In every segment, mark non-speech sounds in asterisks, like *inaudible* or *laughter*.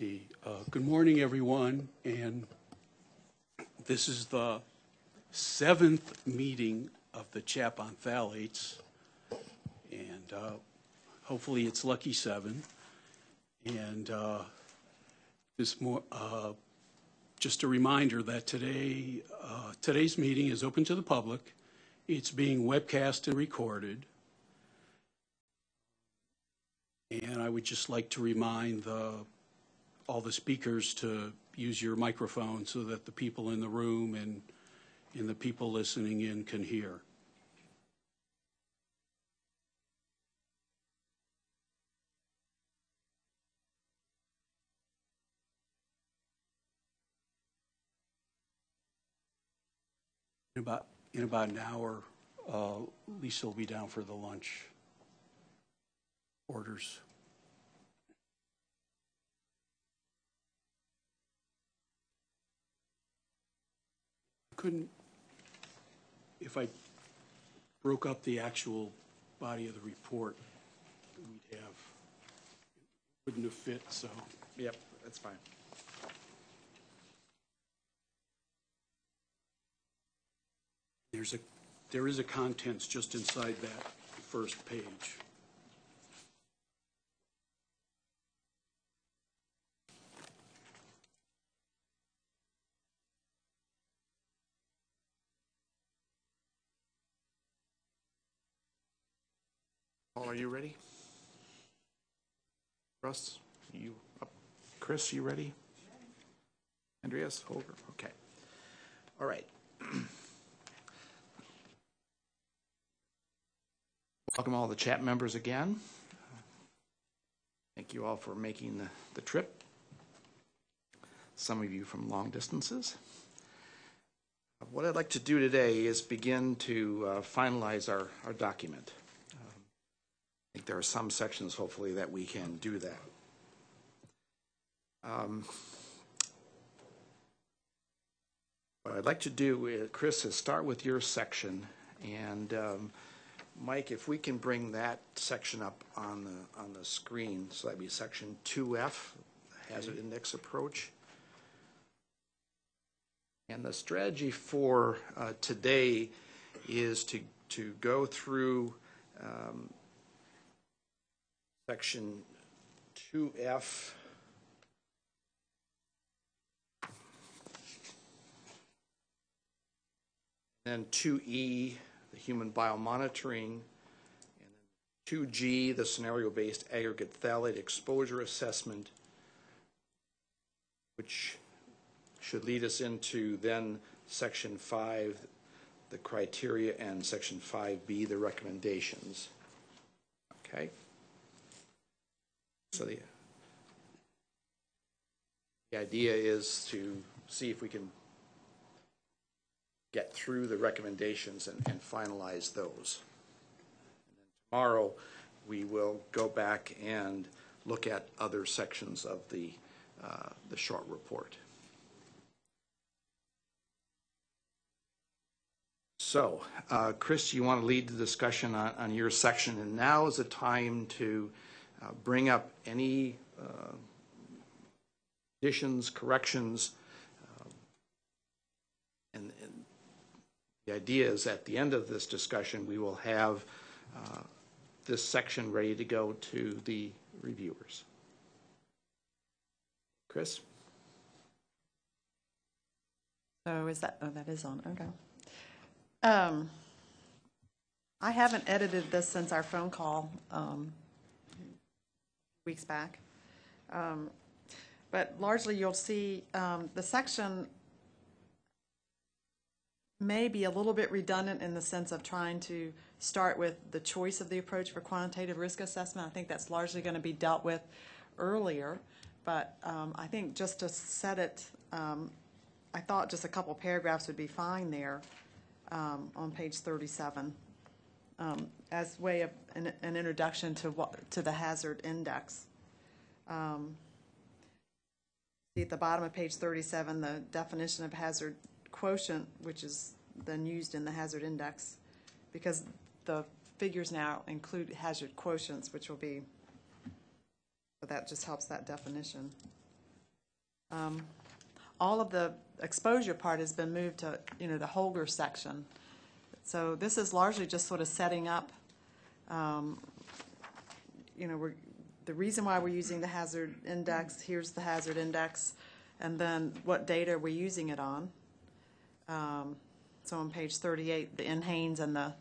see. Uh, Good morning, everyone, and this is the seventh meeting of the CHAP on Phthalates, and uh, hopefully it's lucky seven. And uh, this more, uh, just a reminder that today, uh, today's meeting is open to the public. It's being webcast and recorded. And I would just like to remind the, all the speakers to use your microphone so that the people in the room and, and the people listening in can hear. In about, in about an hour, uh, Lisa will be down for the lunch orders. Couldn't, if I broke up the actual body of the report, we'd have, wouldn't have fit, so. Yep, that's fine. There's a, there is a contents just inside that first page. Are you ready? Russ, you up? Chris, you ready? Andreas, Holger, okay. All right. *clears throat* Welcome all the CHAP members again. Thank you all for making the, the trip. Some of you from long distances. What I'd like to do today is begin to uh, finalize our, our document. I think there are some sections, hopefully, that we can do that. Um, What I'd like to do, uh, Chris, is start with your section, and um, Mike, if we can bring that section up on the, on the screen, so that'd be section 2F, hazard index approach. And the strategy for uh, today is to, to go through um, section 2F. Then 2E, the human biomonitoring. And then 2G, the scenario-based aggregate phthalate exposure assessment, which should lead us into then section 5, the criteria, and section 5B, the recommendations. Okay? So the, the idea is to see if we can get through the recommendations and, and finalize those. And Tomorrow, we will go back and look at other sections of the, uh, the short report. So, uh, Chris, you want to lead the discussion on, on your section, and now is the time to uh, bring up any uh, additions, corrections. uh, And, and the idea is at the end of this discussion, we will have uh, this section ready to go to the reviewers. Chris? So is that, oh, that is on, okay. Um, I haven't edited this since our phone call, um, weeks back. Um, But largely, you'll see, um, the section may be a little bit redundant in the sense of trying to start with the choice of the approach for quantitative risk assessment. I think that's largely going to be dealt with earlier. But um, I think just to set it, um, I thought just a couple paragraphs would be fine there um, on page 37 um, as way of an, an introduction to what, to the hazard index. Um, See at the bottom of page 37, the definition of hazard quotient, which is then used in the hazard index, because the figures now include hazard quotients, which will be, so that just helps that definition. um, all of the exposure part has been moved to, you know, the Holger section. So this is largely just sort of setting up, um, you know, we're, the reason why we're using the hazard index, here's the hazard index, and then what data are we using it on? Um, So on page 38, the NHANES and the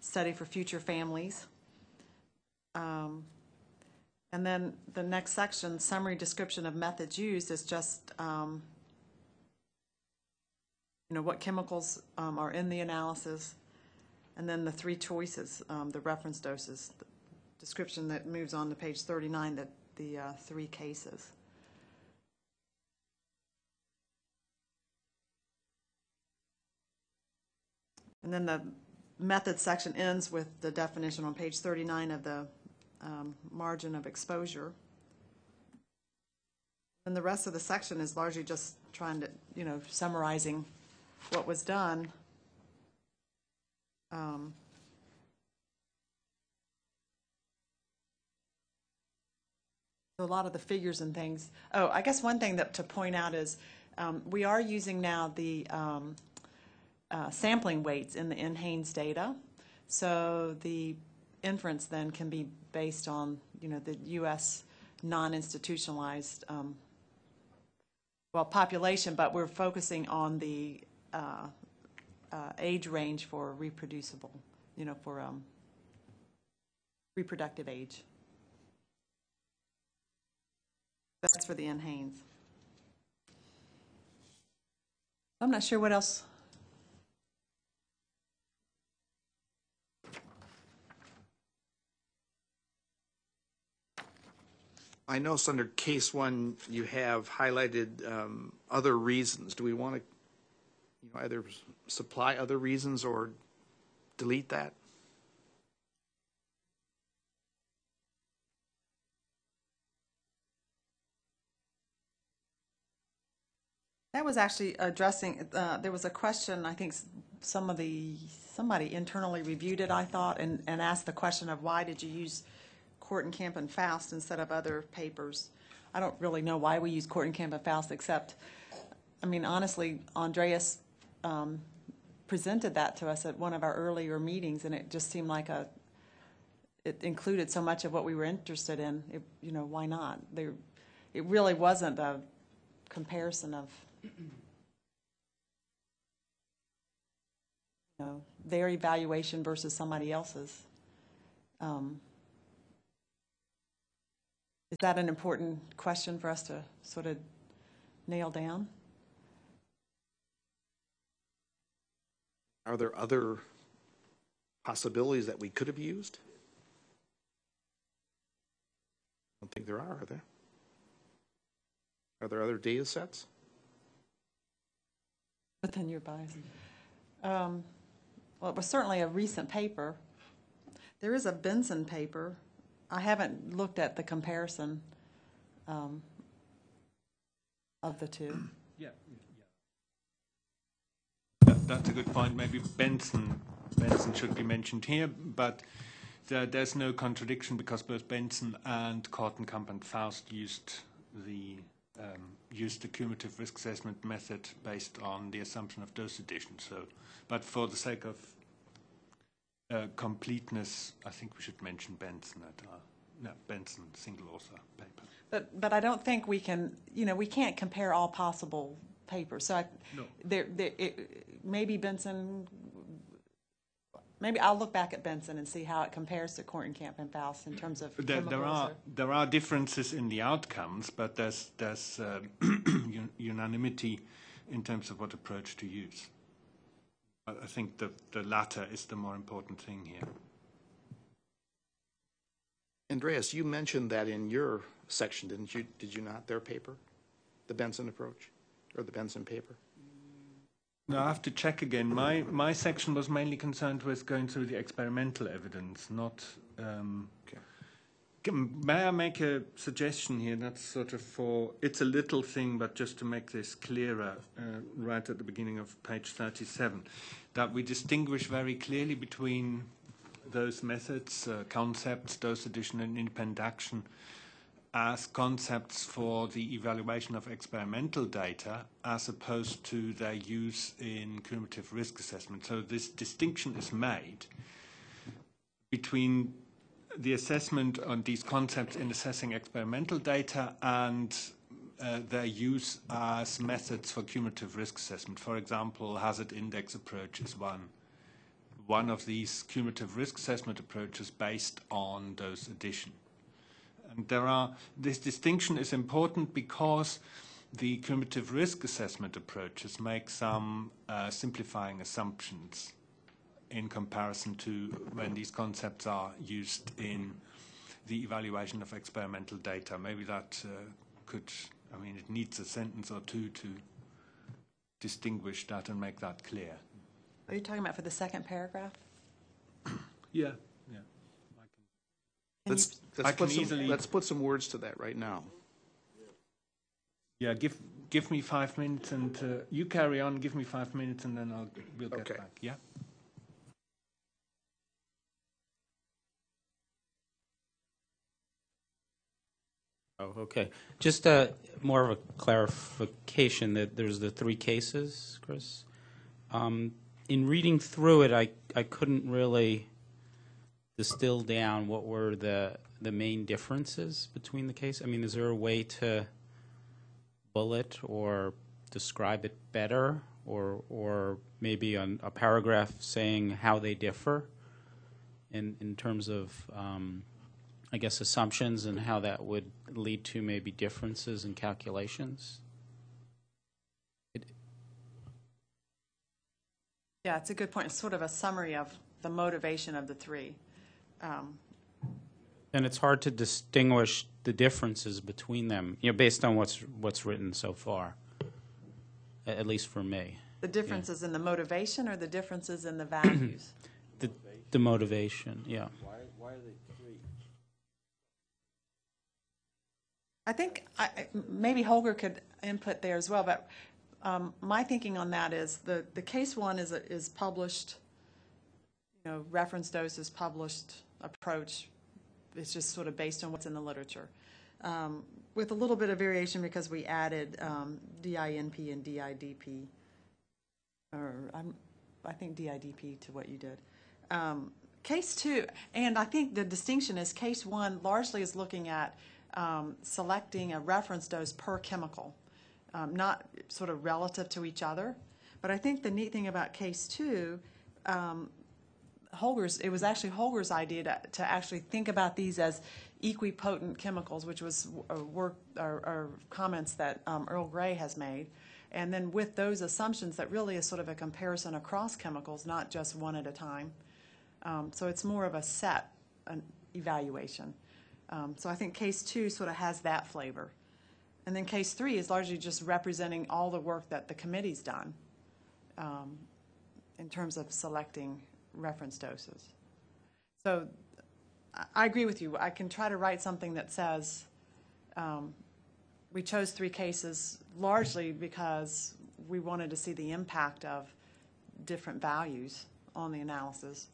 study for future families. Um, And then the next section, summary description of methods used, is just, um, you know, what chemicals um, are in the analysis, and then the three choices, um, the reference doses, the description that moves on to page 39, that the uh, three cases. And then the method section ends with the definition on page 39 of the um, margin of exposure. And the rest of the section is largely just trying to, you know, summarizing what was done. Um, A lot of the figures and things. Oh, I guess one thing that to point out is, um, we are using now the um, uh, sampling weights in the NHANES data. So the inference then can be based on, you know, the U.S. non-institutionalized, um, well, population, but we're focusing on the uh, uh, age range for reproducible, you know, for um, reproductive age. That's for the NHANES. I'm not sure what else I noticed under case one, you have highlighted um, other reasons. Do we want to, you know, either supply other reasons or delete that? That was actually addressing, uh, there was a question, I think some of the, somebody internally reviewed it, I thought, and, and asked the question of why did you use Kortenkamp and Faust instead of other papers? I don't really know why we use Kortenkamp and Faust, except, I mean, honestly, Andreas um, presented that to us at one of our earlier meetings, and it just seemed like a, it included so much of what we were interested in, it, you know, why not? There, it really wasn't a comparison of, you know, their evaluation versus somebody else's. Um, Is that an important question for us to sort of nail down? Are there other possibilities that we could have used? I don't think there are, are there? Are there other data sets? But then you're biased. Um, Well, it was certainly a recent paper. There is a Benson paper. I haven't looked at the comparison um, of the two. Yeah, That- That's a good point. Maybe Benson, Benson should be mentioned here, but there, there's no contradiction because both Benson and Kortenkamp and Faust used the um, used the cumulative risk assessment method based on the assumption of dose addition. So, but for the sake of uh, completeness, I think we should mention Benson at our no, Benson single author paper. But, but I don't think we can, you know, we can't compare all possible papers. So I, No. there, there, it, maybe Benson, maybe I'll look back at Benson and see how it compares to Kortenkamp and Faust in terms of There, there are or- there are differences in the outcomes, but there's there's uh, *clears throat* un- unanimity in terms of what approach to use. I I think the the latter is the more important thing here. Andreas, you mentioned that in your section, didn't you? Did you not, their paper? The Benson approach, or the Benson paper? No, I have to check again. My my section was mainly concerned with going through the experimental evidence, not. Um, Okay. May I make a suggestion here? That's sort of for, it's a little thing, but just to make this clearer, uh, right at the beginning of page 37, that we distinguish very clearly between those methods, uh, concepts, dose addition and independent action, as concepts for the evaluation of experimental data as opposed to their use in cumulative risk assessment. So this distinction is made between the assessment on these concepts in assessing experimental data and uh, their use as methods for cumulative risk assessment. For example, hazard index approach is one. One of these cumulative risk assessment approaches based on dose addition. And there are, this distinction is important because the cumulative risk assessment approaches make some uh, simplifying assumptions in comparison to when these concepts are used in the evaluation of experimental data. Maybe that uh, could, I mean, it needs a sentence or two to distinguish that and make that clear. Are you talking about for the second paragraph? Yeah, yeah. Can Let's, let's I put can some, easily- let's put some words to that right now. Yeah, give give me five minutes and uh, you carry on. Give me five minutes and then I'll we'll get Okay. back. Yeah. Oh, okay. Just uh, more of a clarification that there's the three cases, Chris. Um, In reading through it, I, I couldn't really distill down what were the, the main differences between the case. I mean, is there a way to bullet or describe it better? Or, or maybe on a paragraph saying how they differ in, in terms of, um, I guess, assumptions and how that would lead to maybe differences in calculations? Yeah, it's a good point. It's sort of a summary of the motivation of the three. Um, And it's hard to distinguish the differences between them, you know, based on what's, what's written so far, a- at least for me. The differences in the motivation or the differences in the values? *clears throat* The, the motivation, yeah. Why are I think, I- I- maybe Holger could input there as well, but um, my thinking on that is, the, the case one is, a- is published, you know, reference doses, published approach. It's just sort of based on what's in the literature. Um, With a little bit of variation because we added um, DINP and DIDP, or I'm, I think DIDP to what you did. Um, Case two, and I think the distinction is case one largely is looking at um, selecting a reference dose per chemical, um, not sort of relative to each other. But I think the neat thing about case two, um, Holger's, it was actually Holger's idea to, to actually think about these as equipotent chemicals, which was work, or, or comments that um, Earl Gray has made. And then with those assumptions, that really is sort of a comparison across chemicals, not just one at a time. Um, so it's more of a set an evaluation. Um, so I think case two sort of has that flavor. And then case three is largely just representing all the work that the committee's done um, in terms of selecting reference doses. So I- agree with you. I can try to write something that says, um, we chose three cases largely because we wanted to see the impact of different values on the analysis.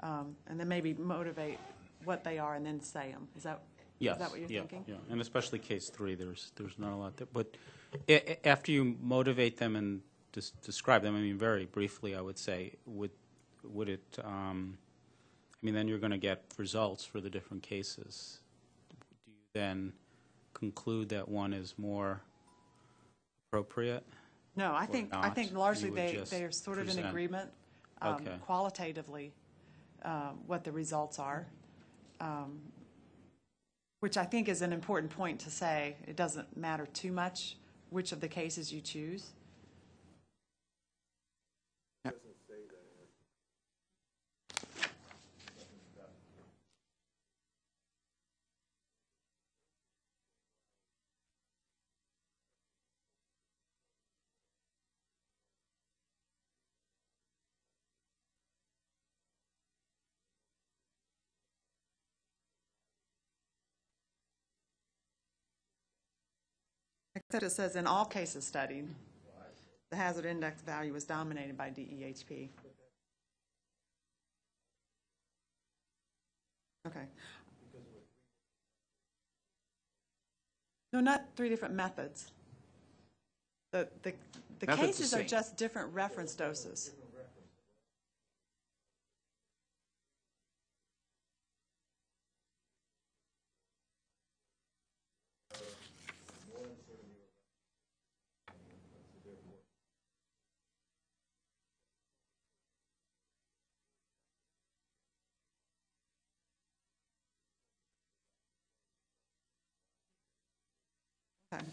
Um, And then maybe motivate what they are and then say them. Is that Yes, is that what you're yeah, thinking? Yeah, and especially case three, there's, there's not a lot there. But after you motivate them and des- describe them, I mean, very briefly, I would say, would, would it, um, I mean, then you're going to get results for the different cases. Do you then conclude that one is more appropriate? No, I think, I not, think you largely would they, just they are sort of in present. agreement um, Okay. qualitatively um, what the results are. um, Which I think is an important point to say. It doesn't matter too much which of the cases you choose. Except it says in all cases studied, the hazard index value was dominated by DEHP. Okay. No, not three different methods. The, the, the Method's cases are just different reference doses. Okay.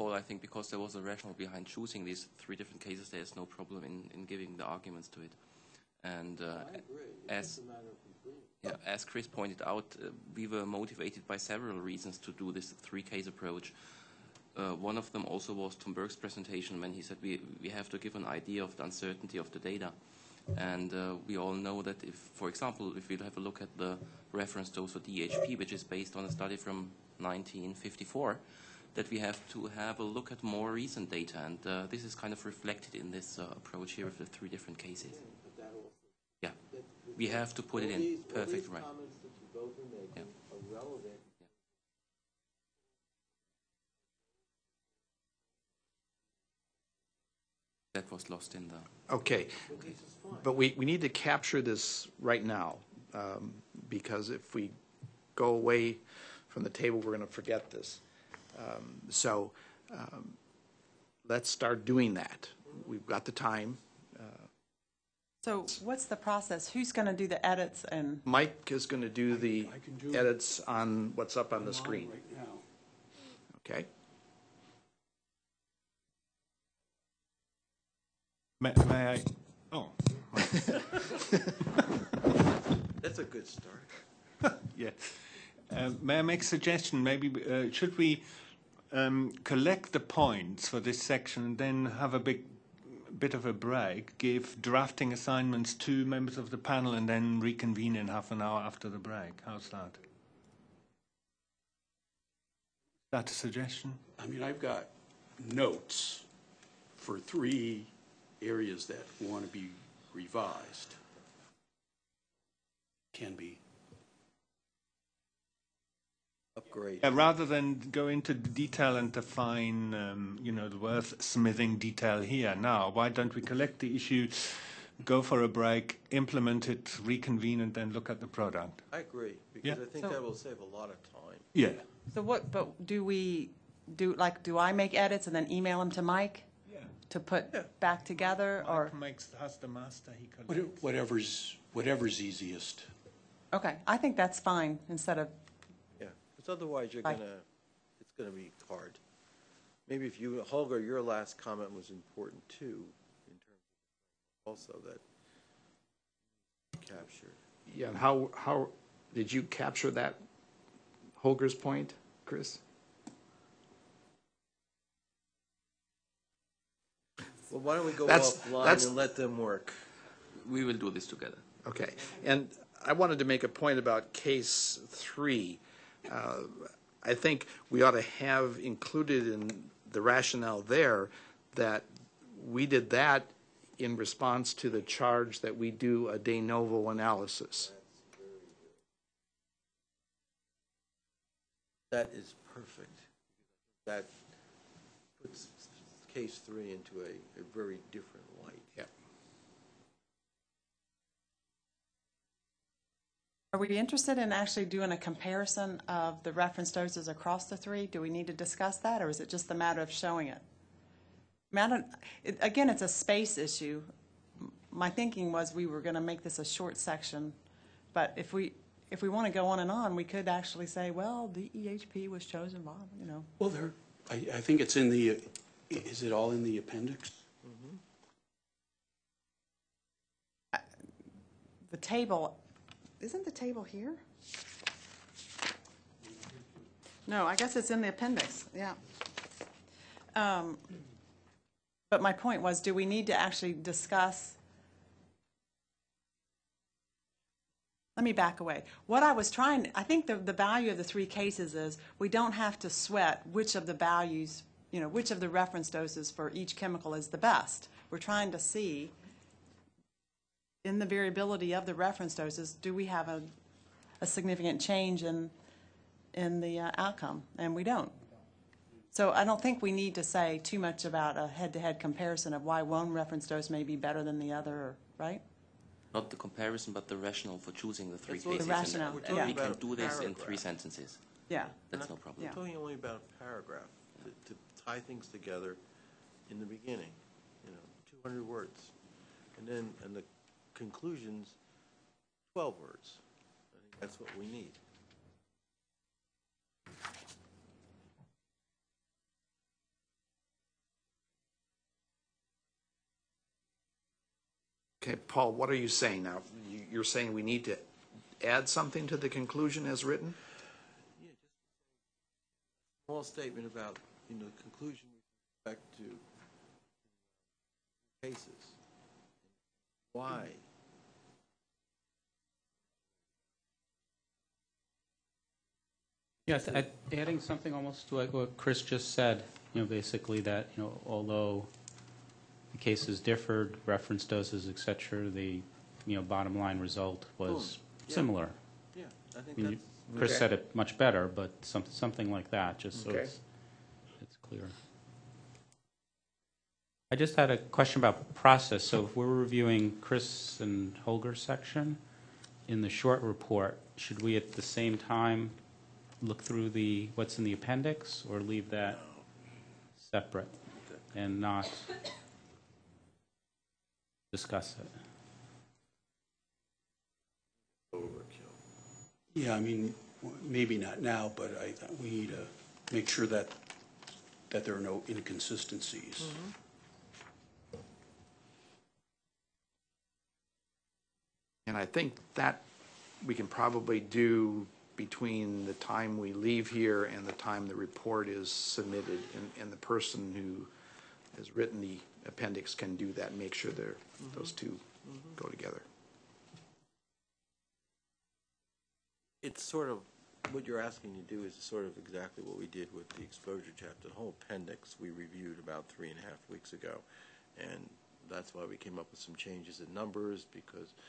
Paul, I think because there was a rationale behind choosing these three different cases, there's no problem in, in giving the arguments to it. And uh, as yeah, as Chris pointed out, uh, we were motivated by several reasons to do this three-case approach. Uh, one of them also was Tom Burke's presentation when he said we, we have to give an idea of the uncertainty of the data. And uh, we all know that if, for example, if we have a look at the reference dose for DEHP, which is based on a study from 1954, that we have to have a look at more recent data. And uh, this is kind of reflected in this uh, approach here with the three different cases. Yeah, we have to put it in perfect right. that was lost in the. Okay, but we, we need to capture this right now, um, because if we go away from the table, we're going to forget this. Um, So um, let's start doing that. We've got the time. So what's the process? Who's going to do the edits and, Mike is going to do the I can do- edits on what's up on the screen, Right now. okay? May, may I? Oh, *laughs* That's a good start. *laughs* yeah. Uh, may I make a suggestion? Maybe uh, should we um, collect the points for this section and then have a big bit of a break, give drafting assignments to members of the panel, and then reconvene in half an hour after the break? How's that? That a suggestion? I mean, I've got notes for three areas that want to be revised. Can be. Upgrade. Yeah, rather than go into detail and define, um, you know, the worth-smithing detail here now, why don't we collect the issue, go for a break, implement it, reconvene, and then look at the product? I agree, Yeah. because I think So- that will save a lot of time. Yeah. so what, but do we, do, like, do I make edits and then email them to Mike Yeah. to put back together, or? Mike makes, has the master, he collects. Whatever's, whatever's easiest. Okay, I think that's fine, instead of, Yeah, because otherwise you're Bye. gonna, it's gonna be hard. Maybe if you, Holger, your last comment was important too, in terms of also that capture. Yeah, and how, how, did you capture that Holger's point, Chris? Well, why don't we go That's- offline that's- and let them work? We will do this together. Okay, and I wanted to make a point about case three. Uh, I think we ought to have included in the rationale there that we did that in response to the charge that we do a de novo analysis. That is perfect. That puts case three into a, a very different light. Yeah. Are we interested in actually doing a comparison of the reference doses across the three? Do we need to discuss that, or is it just a matter of showing it? I mean, I it, again, it's a space issue. My thinking was we were gonna make this a short section, but if we, if we wanna go on and on, we could actually say, well, DEHP was chosen by, you know. Well, there, I, I think it's in the, is it all in the appendix? Mm-hmm. The table, isn't the table here? No, I guess it's in the appendix, yeah. Um, But my point was, do we need to actually discuss? Let me back away. What I was trying, I think the, the value of the three cases is, we don't have to sweat which of the values, you know, which of the reference doses for each chemical is the best. We're trying to see in the variability of the reference doses, do we have a, a significant change in in the uh, outcome, and we don't. So I don't think we need to say too much about a head-to-head comparison of why one reference dose may be better than the other, right? Not the comparison, but the rationale for choosing the three That's cases. The and rationale, We're yeah. talking We can do this in three sentences. Yeah, That's no problem. Yeah. We're talking only about a paragraph, to, to tie things together in the beginning, you know, two hundred words. And then, and the conclusions, twelve words. I think that's what we need. Okay, Paul, what are you saying now? You- You're saying we need to add something to the conclusion as written? Yeah, just a small statement about, you know, the conclusion with respect to cases. Why? Yes, I adding something almost to like what Chris just said, you know, basically that, you know, although the cases differed, reference doses, et cetera, the, you know, bottom line result was Yeah. similar. Yeah, I I think mean, that's, Chris Okay. said it much better, but some, something like that, just so Okay. it's, it's clear. I just had a question about process. So if we're reviewing Chris and Holger's section, in the short report, should we at the same time look through the, what's in the appendix, or leave that separate and not discuss it? Yeah, I mean, maybe not now, but I, we need to make sure that, that there are no inconsistencies. Mm-hmm. And I think that we can probably do between the time we leave here and the time the report is submitted. And, and the person who has written the appendix can do that, and make sure they're, mm-hmm. those two mm-hmm. go together. it's sort of, what you're asking to do is sort of exactly what we did with the exposure chapter. The whole appendix we reviewed about three and a half weeks ago. And that's why we came up with some changes in numbers, because we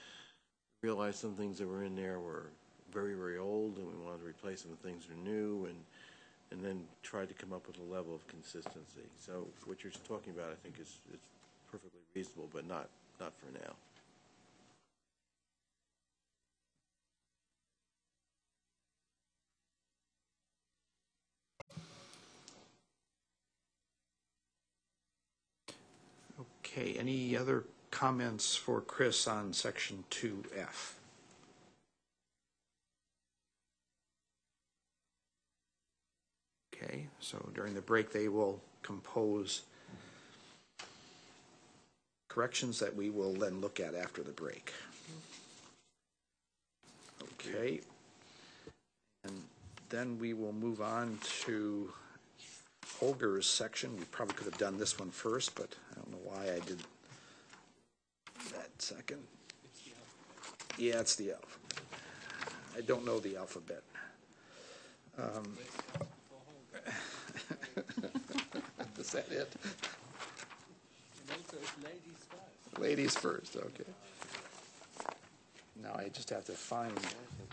realized some things that were in there were very, very old, and we wanted to replace them with things that are new, and, and then tried to come up with a level of consistency. So what you're talking about, I think, is, is perfectly reasonable, but not, not for now. Okay, any other comments for Chris on section 2F? Okay, so during the break, they will compose corrections that we will then look at after the break. Okay. And then we will move on to Holger's section. We probably could have done this one first, but I don't know why I did that second. Yeah, it's the alphabet. I don't know the alphabet. Um, *laughs* Is that it? Ladies first, okay. Now I just have to find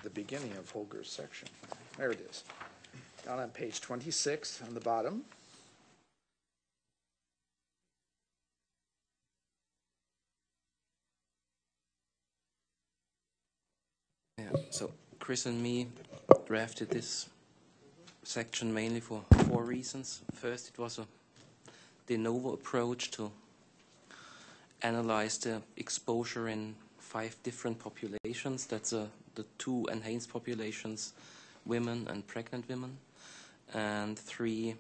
the beginning of Holger's section. There it is. Down on page 26 on the bottom. So Chris and me drafted this section mainly for four reasons. First, it was a de novo approach to analyze the exposure in five different populations. That's uh, the two NHANES populations, women and pregnant women, and three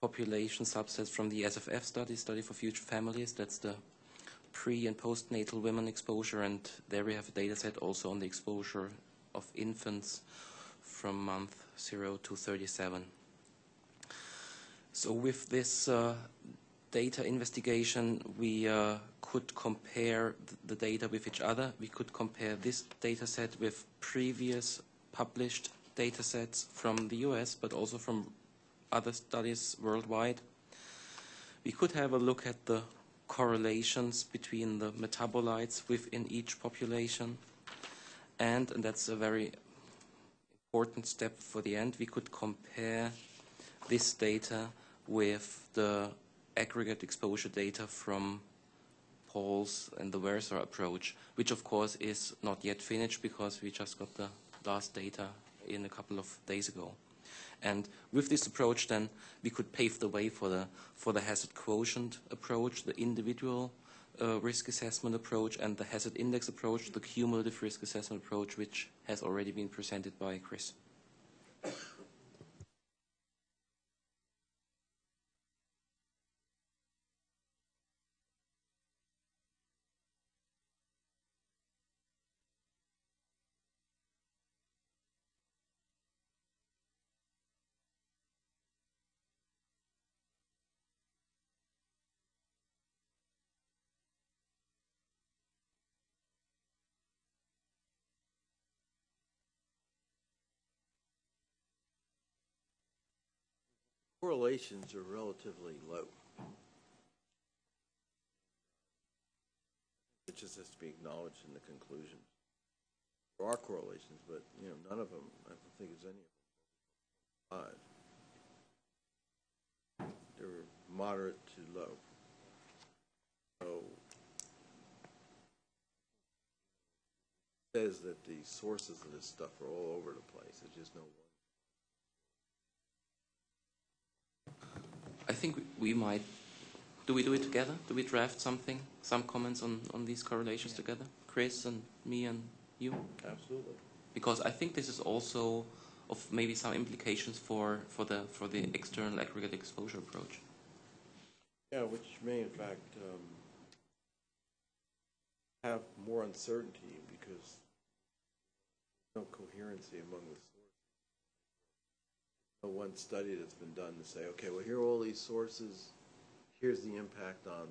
population subsets from the SFF study, Study for Future Families. That's the pre and postnatal women exposure, and there we have a data set also on the exposure of infants from month 0 to 37. So with this uh, data investigation, we uh, could compare the data with each other. We could compare this data set with previous published data sets from the US, but also from other studies worldwide. We could have a look at the correlations between the metabolites within each population. And, and that's a very important step for the end. We could compare this data with the aggregate exposure data from Paul's and the Versar approach, which of course is not yet finished because we just got the last data in a couple of days ago. And with this approach, then we could pave the way for the for the hazard quotient approach, the individual uh, risk assessment approach, and the hazard index approach, the cumulative risk assessment approach, which has already been presented by Chris. Correlations are relatively low. It just has to be acknowledged in the conclusion. There are correlations, but, you know, none of them, I don't think there's any of them. Five. They're moderate to low. So, says that the sources of this stuff are all over the place, there's just no one. I think we might. Do we do it together? Do we draft something? Some comments on, on these correlations together? Chris and me and you? Absolutely. Because I think this is also of maybe some implications for, for the for the external aggregate exposure approach. Yeah, which may in fact um, have more uncertainty because no coherency among the sources. No one study that's been done to say, okay, well, here are all these sources, here's the impact on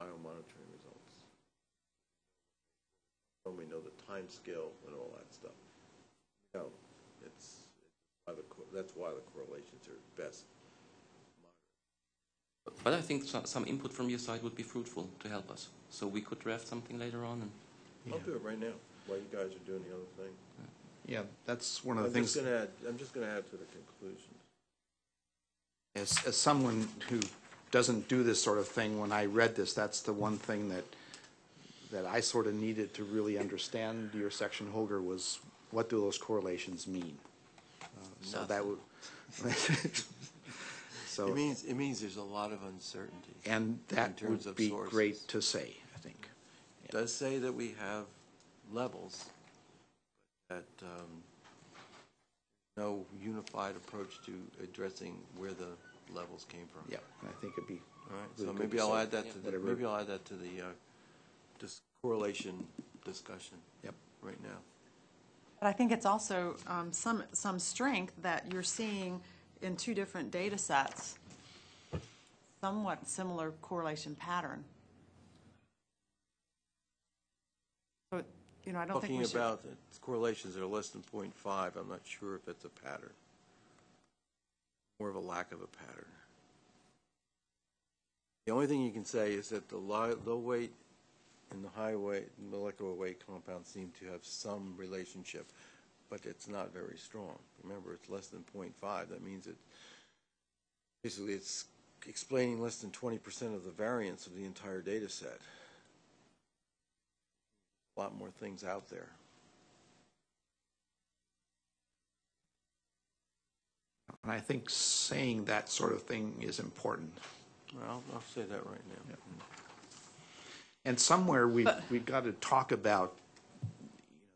biomonitoring results. And we know the time scale and all that stuff. No, it's, it's why the that's why the correlations are best But I think so, some input from your side would be fruitful to help us. So we could draft something later on. And I'll do it right now, while you guys are doing the other thing. Yeah, that's one of the I'm things. just gonna add, I'm just gonna add to the conclusion. As, as someone who doesn't do this sort of thing, when I read this, that's the one thing that, that I sort of needed to really understand your section Holger was, what do those correlations mean? Uh, So that would, *laughs* It so, means, it means there's a lot of uncertainty. and that in terms would of be sources. great to say, I think. It does say that we have levels, that, um, no unified approach to addressing where the levels came from. Yeah, I think it'd be. All right, really so maybe I'll add that to the, Whatever. maybe I'll add that to the, uh, dis correlation discussion Yep. right now. But I think it's also um, some, some strength that you're seeing in two different data sets, somewhat similar correlation pattern. You know, I don't think Talking we should. about the correlations that are less than 0.5, I'm not sure if it's a pattern. More of a lack of a pattern. The only thing you can say is that the low, low weight and the high weight molecular weight compounds seem to have some relationship, but it's not very strong. Remember, it's less than 0.5. That means it basically it's explaining less than 20% of the variance of the entire data set. A lot more things out there. And I think saying that sort of thing is important. Well, I'll say that right now. And somewhere we, we've got to talk about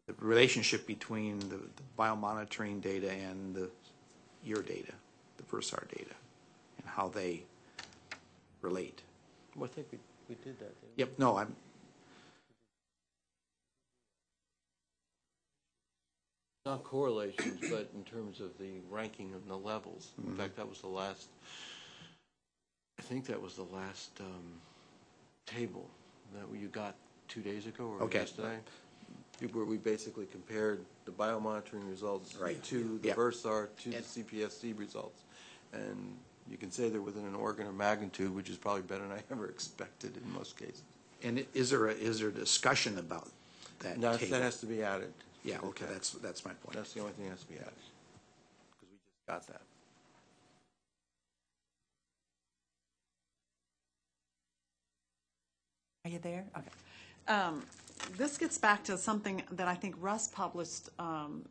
the relationship between the the biomonitoring data and the, your data, the Versar data, and how they relate. Well, I think we, we did that, didn't we? Yep, no, I'm, Not correlations, but in terms of the ranking of the levels. In fact, that was the last, I think that was the last um, table that you got two days ago or Okay. yesterday. Where we basically compared the biomonitoring results Right. to the Yep. Versar, to the And- CPSC results. And you can say they're within an organ of magnitude, which is probably better than I ever expected in most cases. and is there, a is there a discussion about that Now, table? that has to be added. Yeah, okay, that's, that's my point. That's the only thing that has to be added, because we just got that. Are you there? Okay. Um, This gets back to something that I think Russ published, um,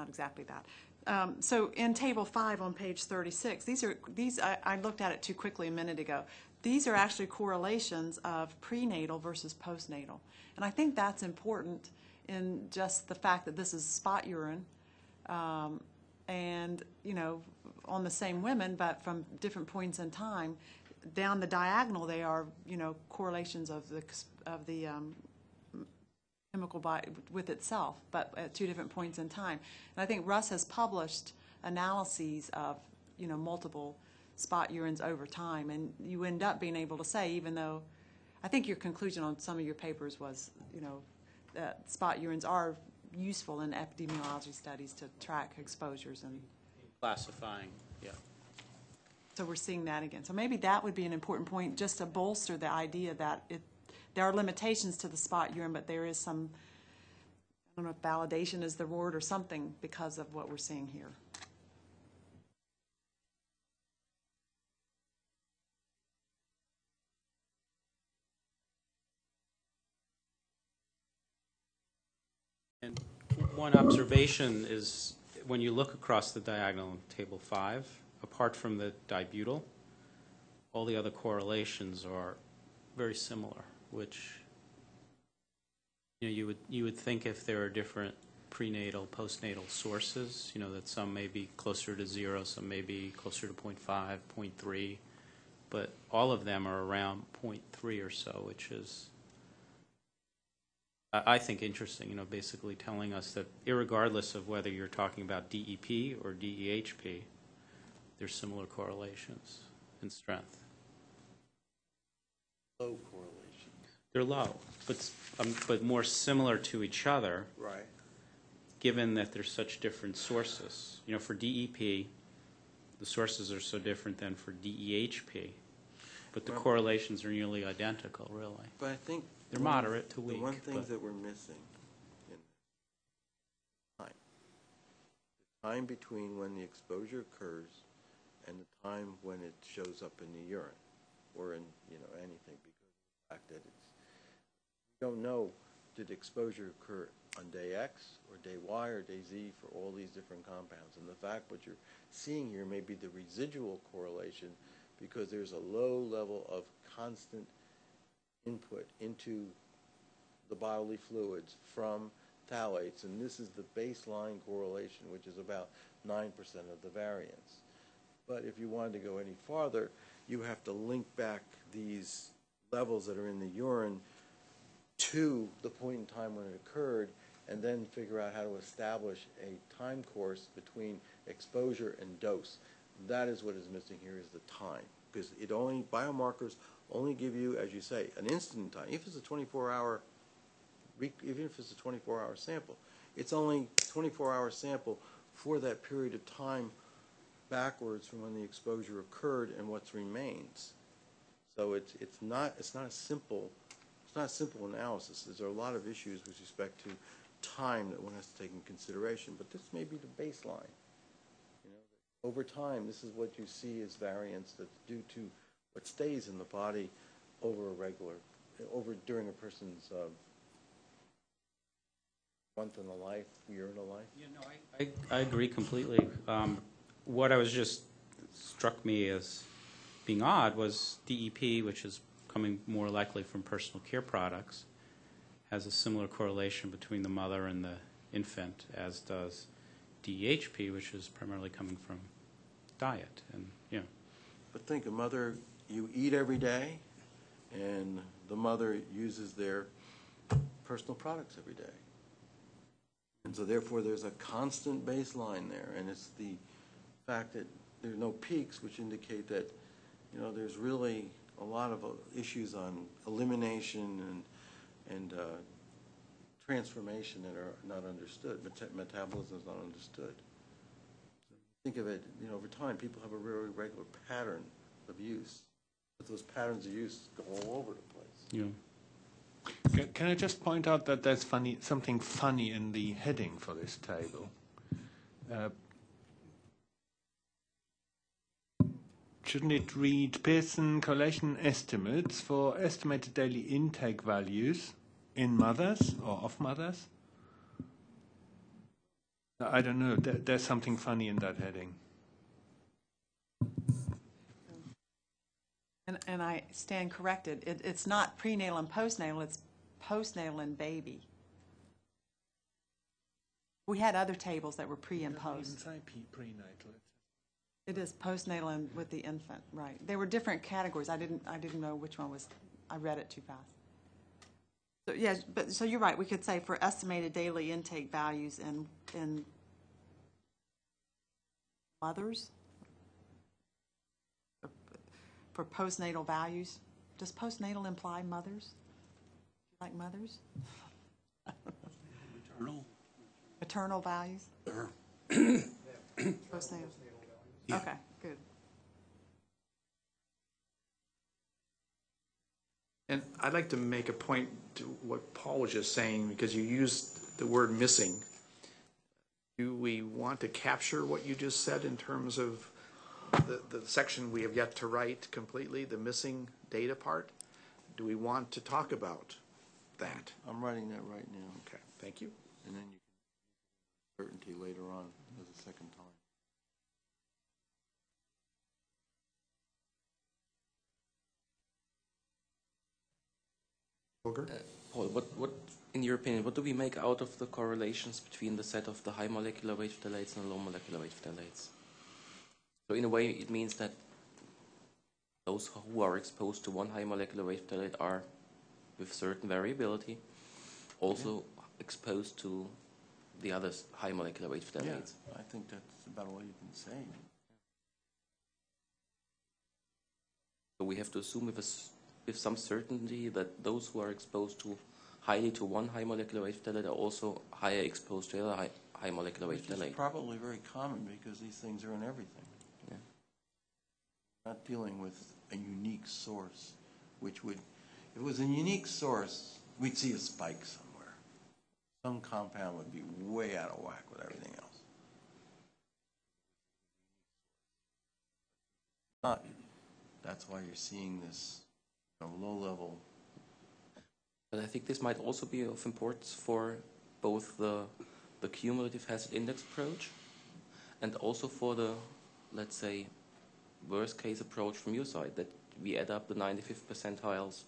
not exactly that. Um, So in Table 5 on page 36, these are, these, I I looked at it too quickly a minute ago. These are actually correlations of prenatal versus postnatal. And I think that's important in just the fact that this is spot urine, um, and, you know, on the same women, but from different points in time. Down the diagonal, they are, you know, correlations of the, of the um, chemical body with itself, but at two different points in time. And I think Russ has published analyses of, you know, multiple spot urines over time, and you end up being able to say, even though, I think your conclusion on some of your papers was, you know, that spot urines are useful in epidemiology studies to track exposures, and Classifying, yeah. so we're seeing that again. So maybe that would be an important point, just to bolster the idea that it, there are limitations to the spot urine, but there is some, I don't know if validation is the word or something because of what we're seeing here. One observation is, when you look across the diagonal in Table 5, apart from the dibutyl, all the other correlations are very similar, which, you know, you would, you would think if there are different prenatal, postnatal sources, you know, that some may be closer to zero, some may be closer to 0.5, 0.3, but all of them are around 0.3 or so, which is, I think interesting, you know, basically telling us that irregardless of whether you're talking about DEP or DEHP, there's similar correlations in strength. Low correlation. They're low, but, um, but more similar to each other, Right. given that there's such different sources. You know, for DEP, the sources are so different than for DEHP, but the Well- correlations are nearly identical, really. But I think. They're moderate to weak. The one thing but- that we're missing in time, the time between when the exposure occurs and the time when it shows up in the urine or in, you know, anything because of the fact that it's, we don't know, did exposure occur on day X or day Y or day Z for all these different compounds? And the fact what you're seeing here may be the residual correlation because there's a low level of constant input into the bodily fluids from phthalates, and this is the baseline correlation, which is about 9% of the variance. But if you wanted to go any farther, you have to link back these levels that are in the urine to the point in time when it occurred, and then figure out how to establish a time course between exposure and dose. That is what is missing here is the time, because it only, biomarkers only give you, as you say, an instant time. If it's a 24-hour, even if it's a 24-hour sample, it's only 24-hour sample for that period of time backwards from when the exposure occurred and what remains. So it's, it's not, it's not a simple, it's not a simple analysis. There's a lot of issues with respect to time that one has to take in consideration, but this may be the baseline. You know, Over time, this is what you see as variance that's due to what stays in the body over a regular, over, during a person's, uh, month in the life, year in the life. You know, I, I agree completely. Um, What I was just, struck me as being odd was DEP, which is coming more likely from personal care products, has a similar correlation between the mother and the infant, as does DHP, which is primarily coming from diet. And, you know, But think, a mother, you eat every day, and the mother uses their personal products every day. And so therefore, there's a constant baseline there, and it's the fact that there are no peaks, which indicate that, you know, there's really a lot of uh, issues on elimination and, and uh, transformation that are not understood. Meta- Metabolism is not understood. Think of it, you know, over time, people have a very regular pattern of use, but those patterns of use go all over the place. Yeah. Can, I just point out that there's funny, something funny in the heading for this table? Uh, shouldn't it read Pearson correlation estimates for estimated daily intake values in mothers or of mothers? I don't know. There, there's something funny in that heading. And, and I stand corrected. It, it's not prenatal and postnatal, it's postnatal and baby. We had other tables that were pre and post. prenatal. It is postnatal and with the infant, right. There were different categories. I didn't, I didn't know which one was, I read it too fast. So, yeah, but, so you're right. We could say for estimated daily intake values in, in mothers? For postnatal values? Does postnatal imply mothers? Like mothers? Eternal. Maternal values? Or- Postnatal? Yeah. Okay, good. And I'd like to make a point to what Paul was just saying, because you used the word missing. Do we want to capture what you just said in terms of the, the section we have yet to write completely, the missing data part? Do we want to talk about that? I'm writing that right now, Okay, thank you. and then you can certainty later on as a second time. Holger? Uh, Paul, what, what, in your opinion, what do we make out of the correlations between the set of the high molecular weight phthalates and the low molecular weight phthalates? So in a way, it means that those who are exposed to one high molecular weight phthalate are, with certain variability, also exposed to the other high molecular weight Yeah, phthalates. I think that's about all you can say. So we have to assume with, a with some certainty that those who are exposed to highly to one high molecular weight phthalate are also higher exposed to the other high, high molecular weight Which phthalate. probably very common because these things are in everything. Not dealing with a unique source, which would, if it was a unique source, we'd see a spike somewhere. Some compound would be way out of whack with everything else. Not, that's why you're seeing this, you know, low-level But I think this might also be of importance for both the, the cumulative hazard index approach and also for the, let's say, worst case approach from your side, that we add up the 95th percentiles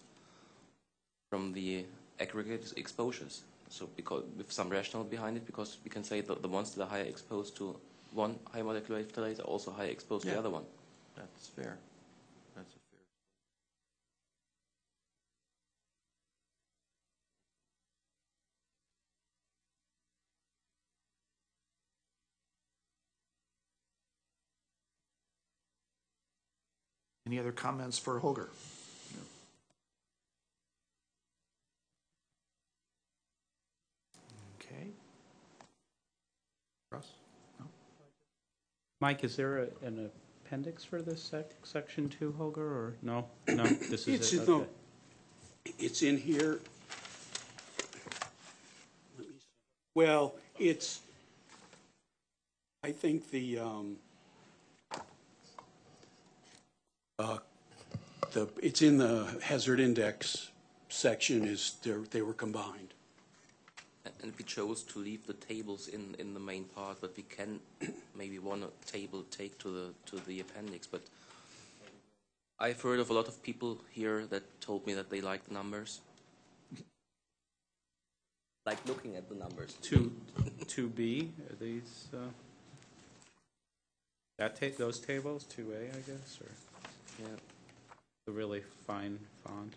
from the aggregate exposures. So because with some rationale behind it, because we can say that the ones that are higher exposed to one high molecular weight phthalate are also higher exposed to the other one. That's fair. Any other comments for Holger? Okay. Russ? Mike, is there a- an appendix for this sec, section two, Holger, or no? No, this It's, is it? no, Okay. it's in here. Let me see. Well, it's, I think the, um, uh, the, it's in the hazard index section is, they're, they were combined. And- And we chose to leave the tables in, in the main part, but we can *coughs* maybe one table take to the, to the appendix. But I've heard of a lot of people here that told me that they like the numbers. Like looking at the numbers. Two, two B, are these, uh, that ta, those tables, two A, I guess, or Yeah. the really fine font?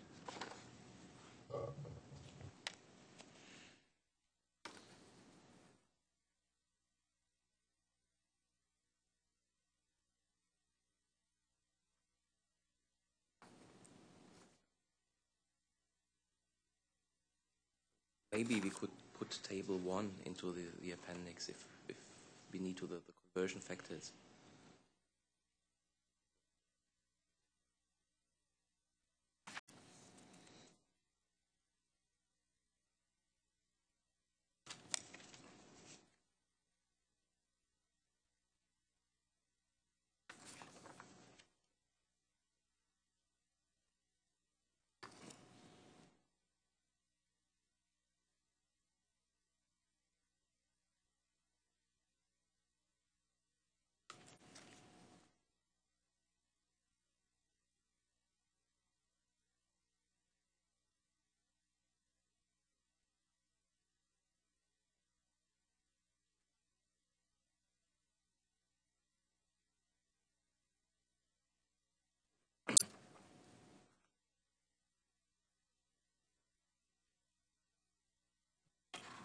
Maybe we could put table one into the, the appendix if, if we need to the, the conversion factors.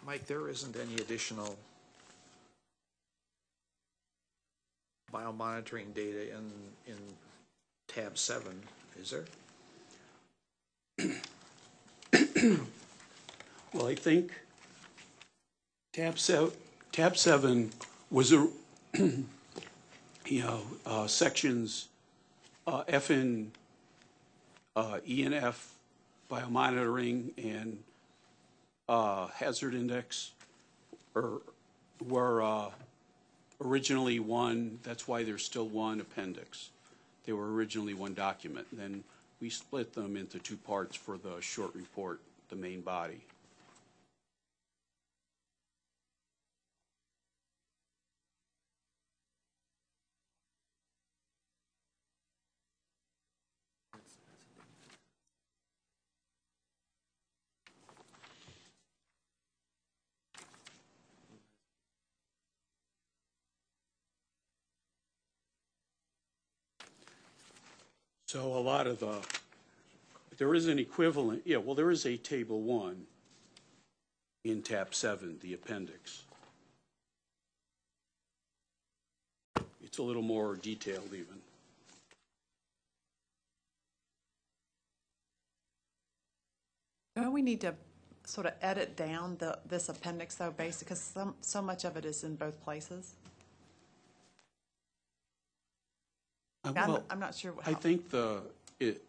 Mike, there isn't any additional biomonitoring data in, in tab seven, is there? Well, I think tab seven, tab seven was a, you know, uh, sections, uh, F and, uh, E and F biomonitoring and, uh, hazard index are, were, uh, originally one, that's why there's still one appendix. They were originally one document, then we split them into two parts for the short report, the main body. So a lot of the, there is an equivalent, yeah, well, there is a table one in tab seven, the appendix. It's a little more detailed even. Don't we need to sort of edit down the, this appendix though, basically, because so much of it is in both places? I'm, well, I'm not sure. I think the, it,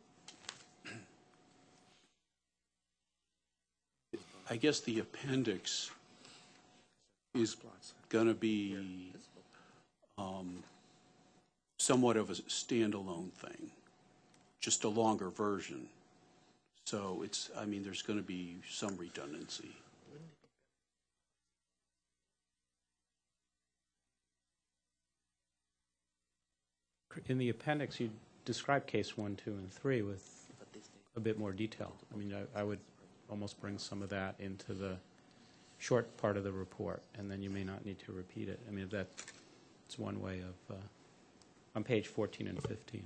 I guess the appendix is gonna be, um, somewhat of a standalone thing, just a longer version. So it's, I mean, there's gonna be some redundancy. in the appendix, you describe case one, two, and three with a bit more detail. I mean, I, I would almost bring some of that into the short part of the report, and then you may not need to repeat it. I mean, that's one way of, uh, on page 14 and 15.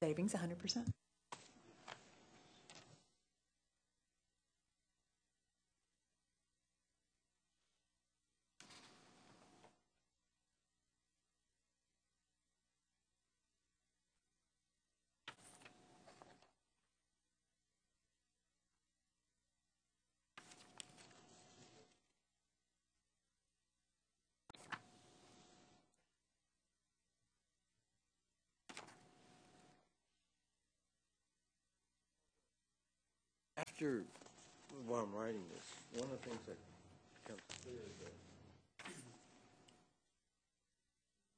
Savings 100%. After, while I'm writing this, one of the things that becomes clear is that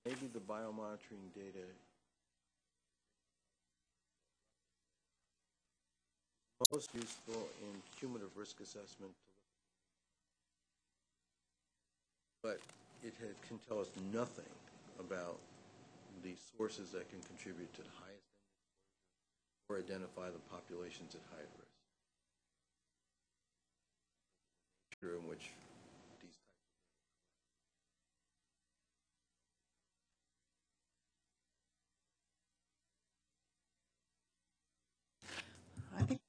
maybe the biomonitoring data most useful in cumulative risk assessment. But it had, can tell us nothing about the sources that can contribute to the highest or identify the populations at high risk. Which I think.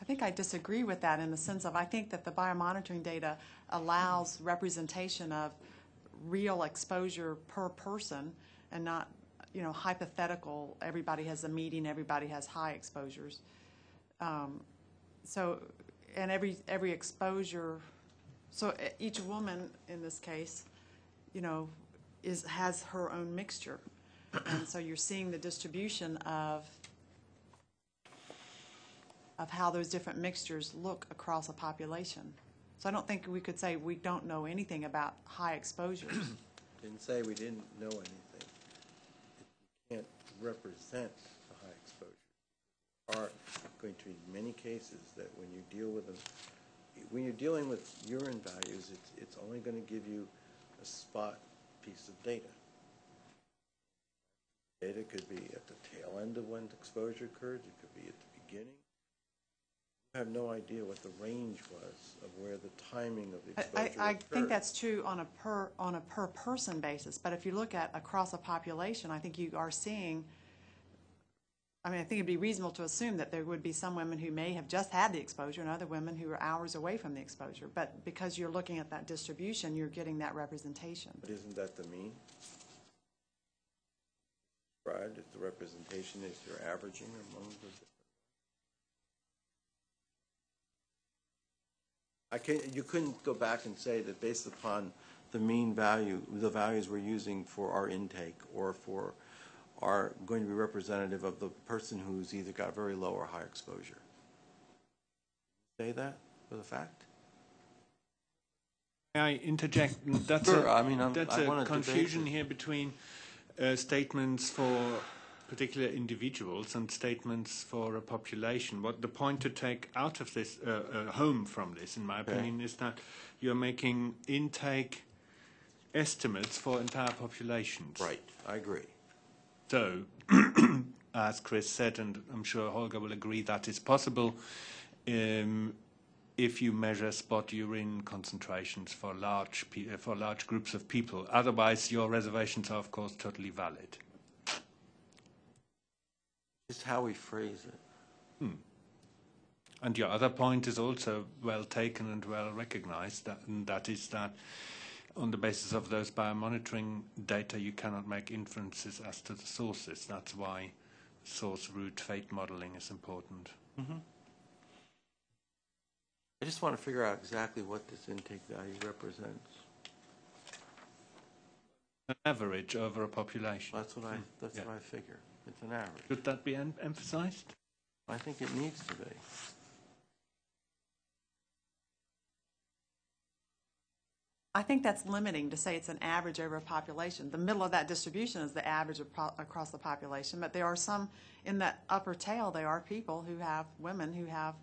I think I disagree with that in the sense of, I think that the biomonitoring data allows representation of real exposure per person and not, you know, hypothetical, everybody has a meeting, everybody has high exposures. Um, So, and every, every exposure, so each woman in this case, you know, is, has her own mixture. And so you're seeing the distribution of, of how those different mixtures look across a population. So I don't think we could say we don't know anything about high exposures. Didn't say we didn't know anything. You can't represent. Are going to be many cases that when you deal with them, when you're dealing with urine values, it's, it's only going to give you a spot piece of data. Data could be at the tail end of when exposure occurred, it could be at the beginning. I have no idea what the range was of where the timing of the I- exposure I, I occurred. think that's true on a per, on a per-person basis, but if you look at across a population, I think you are seeing, I mean, I think it'd be reasonable to assume that there would be some women who may have just had the exposure and other women who are hours away from the exposure. But because you're looking at that distribution, you're getting that representation. But isn't that the mean? Right, if the representation is you're averaging among the. I can't, you couldn't go back and say that based upon the mean value, the values we're using for our intake or for are going to be representative of the person who's either got very low or high exposure. Say that with a fact? May I interject? That's Sure, a, I mean, I'm- that's I a confusion here between uh, statements for particular individuals and statements for a population. What the point to take out of this, uh, uh, home from this, in my opinion, is that you're making intake estimates for entire populations. Right, I agree. So, *clears throat* as Chris said, and I'm sure Holger will agree, that is possible um, if you measure spot urine concentrations for large pe- uh, for large groups of people. Otherwise, your reservations are, of course, totally valid. Just how we phrase it. And your other point is also well taken and well recognized, that, and that is that on the basis of those biomonitoring data, you cannot make inferences as to the sources. That's why source route fate modeling is important. Mm-hmm. I just want to figure out exactly what this intake value represents. An average over a population. That's what I, hmm. that's Yeah. what I figure. It's an average. Should that be em- emphasized? I think it needs to be. I think that's limiting to say it's an average over a population. The middle of that distribution is the average across the population, but there are some, in that upper tail, there are people who have, women who have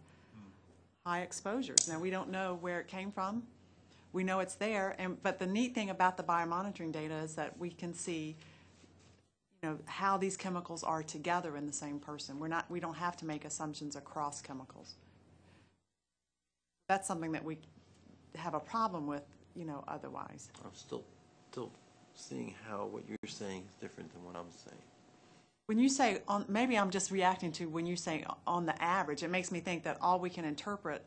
high exposures. Now, we don't know where it came from. We know it's there, and, but the neat thing about the biomonitoring data is that we can see, you know, how these chemicals are together in the same person. We're not, we don't have to make assumptions across chemicals. That's something that we have a problem with, you know, otherwise. I'm still, still seeing how what you're saying is different than what I'm saying. When you say, on, maybe I'm just reacting to when you say on the average, it makes me think that all we can interpret,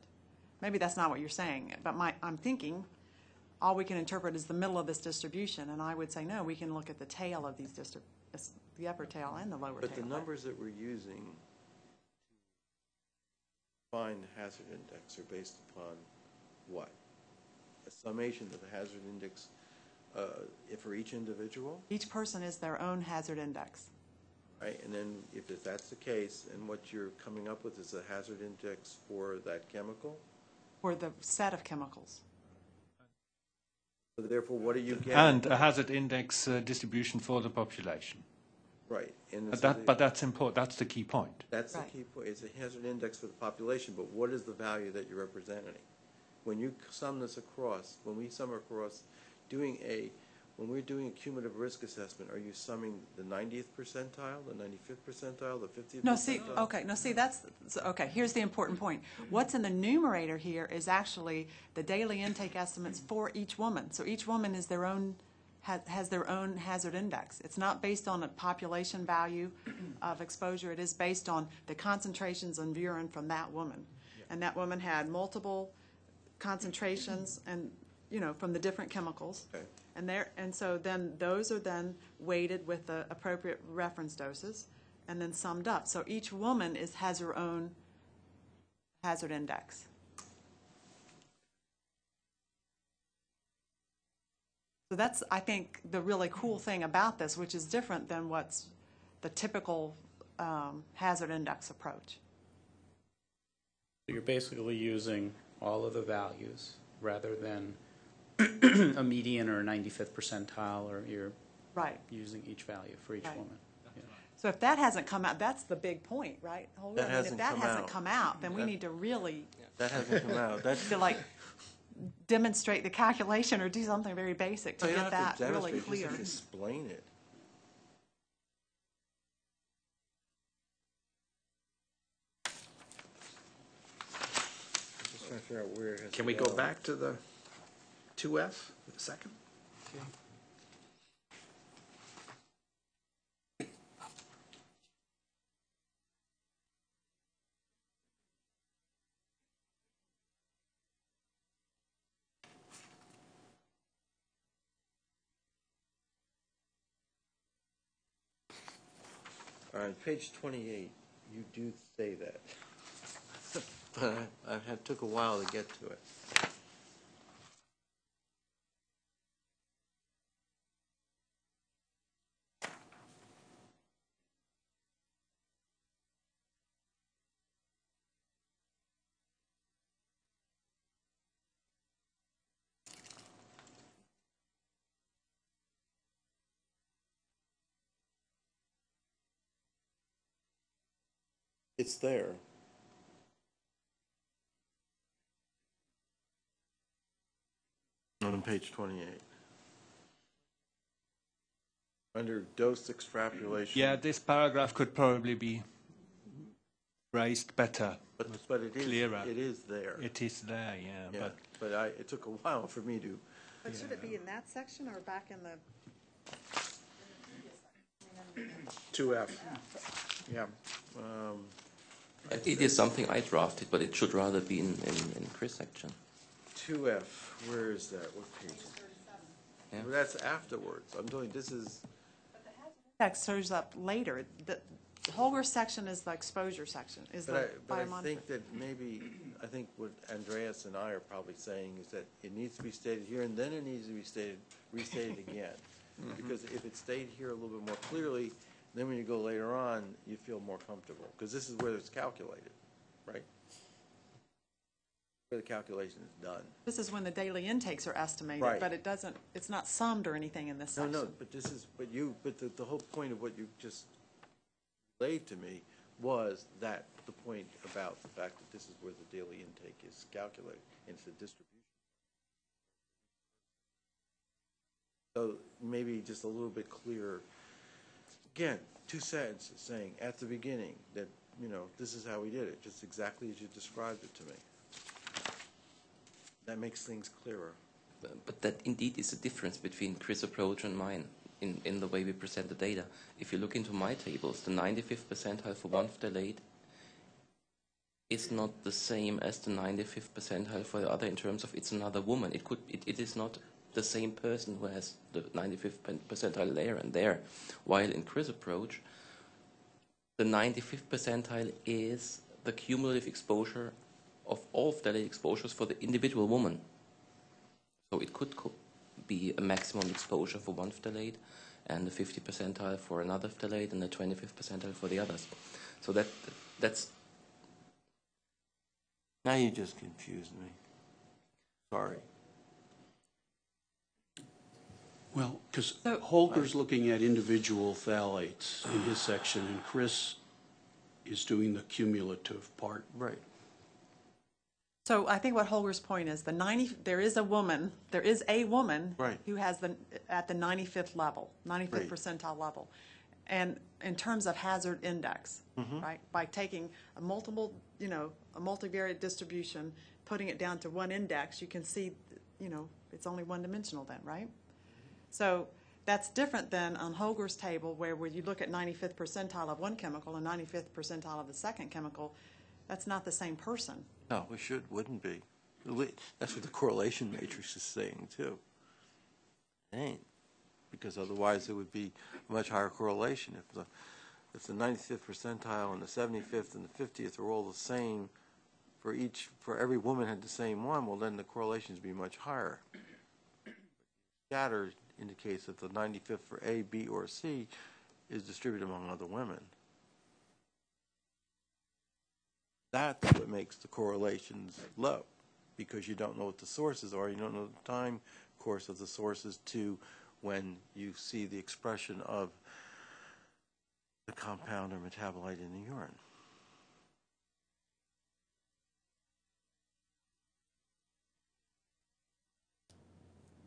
maybe that's not what you're saying, but my, I'm thinking, all we can interpret is the middle of this distribution, and I would say, no, we can look at the tail of these distrib, the upper tail and the lower tail. But the numbers that we're using to find the hazard index are based upon what? A summation of the hazard index uh, if for each individual, Each person is their own hazard index. right? And then if if that's the case, and what you're coming up with is a hazard index for that chemical, for the set of chemicals. so therefore, what are you getting? And a hazard index uh, distribution for the population. Right. and But so that, the- but that's important. That's the key point. That's the key point, it's a hazard index for the population, but what is the value that you're representing? When you sum this across, when we sum across, doing a, when we're doing a cumulative risk assessment, are you summing the ninetieth percentile, the ninety-fifth percentile, the fiftieth percentile? No, see, okay, no, see, that's, so, okay, here's the important point. What's in the numerator here is actually the daily intake estimates for each woman. So each woman is their own, has, has their own hazard index. It's not based on a population value of exposure, it is based on the concentrations of urine from that woman. And that woman had multiple concentrations and, you know, from the different chemicals. Okay. And there, and so then those are then weighted with the appropriate reference doses and then summed up. So each woman is, has her own hazard index. So that's, I think, the really cool thing about this, which is different than what's the typical um, hazard index approach. So you're basically using all of the values rather than *clears throat* a median or a 95th percentile, or you're Right. using each value for each Right. woman. So if that hasn't come out, that's the big point, right? Holger? That I mean, hasn't If that come hasn't out. come out, then we That- need to really, That hasn't come out, that's. *laughs* to like demonstrate the calculation or do something very basic to you get don't have that to really demonstrate, clear. just explain it. Figure out where it has Can we go back to the 2F, the second? All right, page twenty-eight, you do say that. But I, I took a while to get to it. It's there. On page twenty-eight. Under dose extrapolation. Yeah, this paragraph could probably be raised better. But, but it is, clearer. it is there. It is there, yeah, Yeah, but but I, it took a while for me to, But should it be in that section or back in the? 2F, yeah. um, It is something I drafted, but it should rather be in, in, in Chris' section. Two F, where is that, what page? Yeah. Well, that's afterwards, I'm doing, this is, Text shows up later. The Holger section is the exposure section, is but I, the but I biomonitoring. think that maybe, I think what Andreas and I are probably saying is that it needs to be stated here, and then it needs to be stated, restated *laughs* again. Mm-hmm. Because if it stayed here a little bit more clearly, then when you go later on, you feel more comfortable, because this is where it's calculated, right? Where the calculation is done. This is when the daily intakes are estimated, Right. but it doesn't, it's not summed or anything in this No, section. no, but this is, but you, but the, the whole point of what you just laid to me was that, the point about the fact that this is where the daily intake is calculated, and it's a distribution. So maybe just a little bit clearer. Again, two sentences saying at the beginning that, you know, this is how we did it, just exactly as you described it to me. That makes things clearer. But- that indeed is a difference between Chris' approach and mine in, in the way we present the data. If you look into my tables, the 95th percentile for one phthalate is not the same as the 95th percentile for the other in terms of it's another woman. It could it, it is not the same person who has the 95th percentile there and there. While in Chris' approach, the 95th percentile is the cumulative exposure of all phthalate exposures for the individual woman. So it could co- be a maximum exposure for one phthalate and the 50 percentile for another phthalate and the 25th percentile for the others. So that that's Now you just confused me. Sorry. Well, because So- Holger's looking at individual phthalates in his section, and Chris is doing the cumulative part. Right. So I think what Holger's point is, the 90, there is a woman, there is a woman Right. who has the, at the 95th level, 95th Right. percentile level. And in terms of hazard index, Mm-hmm. right, by taking a multiple, you know, a multivariate distribution, putting it down to one index, you can see, you know, it's only one-dimensional then, right? So that's different than on Holger's table, where when you look at 95th percentile of one chemical and 95th percentile of the second chemical, that's not the same person. No, we should, wouldn't be. That's what the correlation matrix is saying, too. Ain't, because otherwise it would be a much higher correlation. If the, if the 95th percentile and the 75th and the 50th are all the same for each, for every woman had the same one, well, then the correlations be much higher. Scatter indicates that the 95th for A, B, or C is distributed among other women. That's what makes the correlations low, because you don't know what the sources are. You don't know the time course of the sources to when you see the expression of the compound or metabolite in the urine.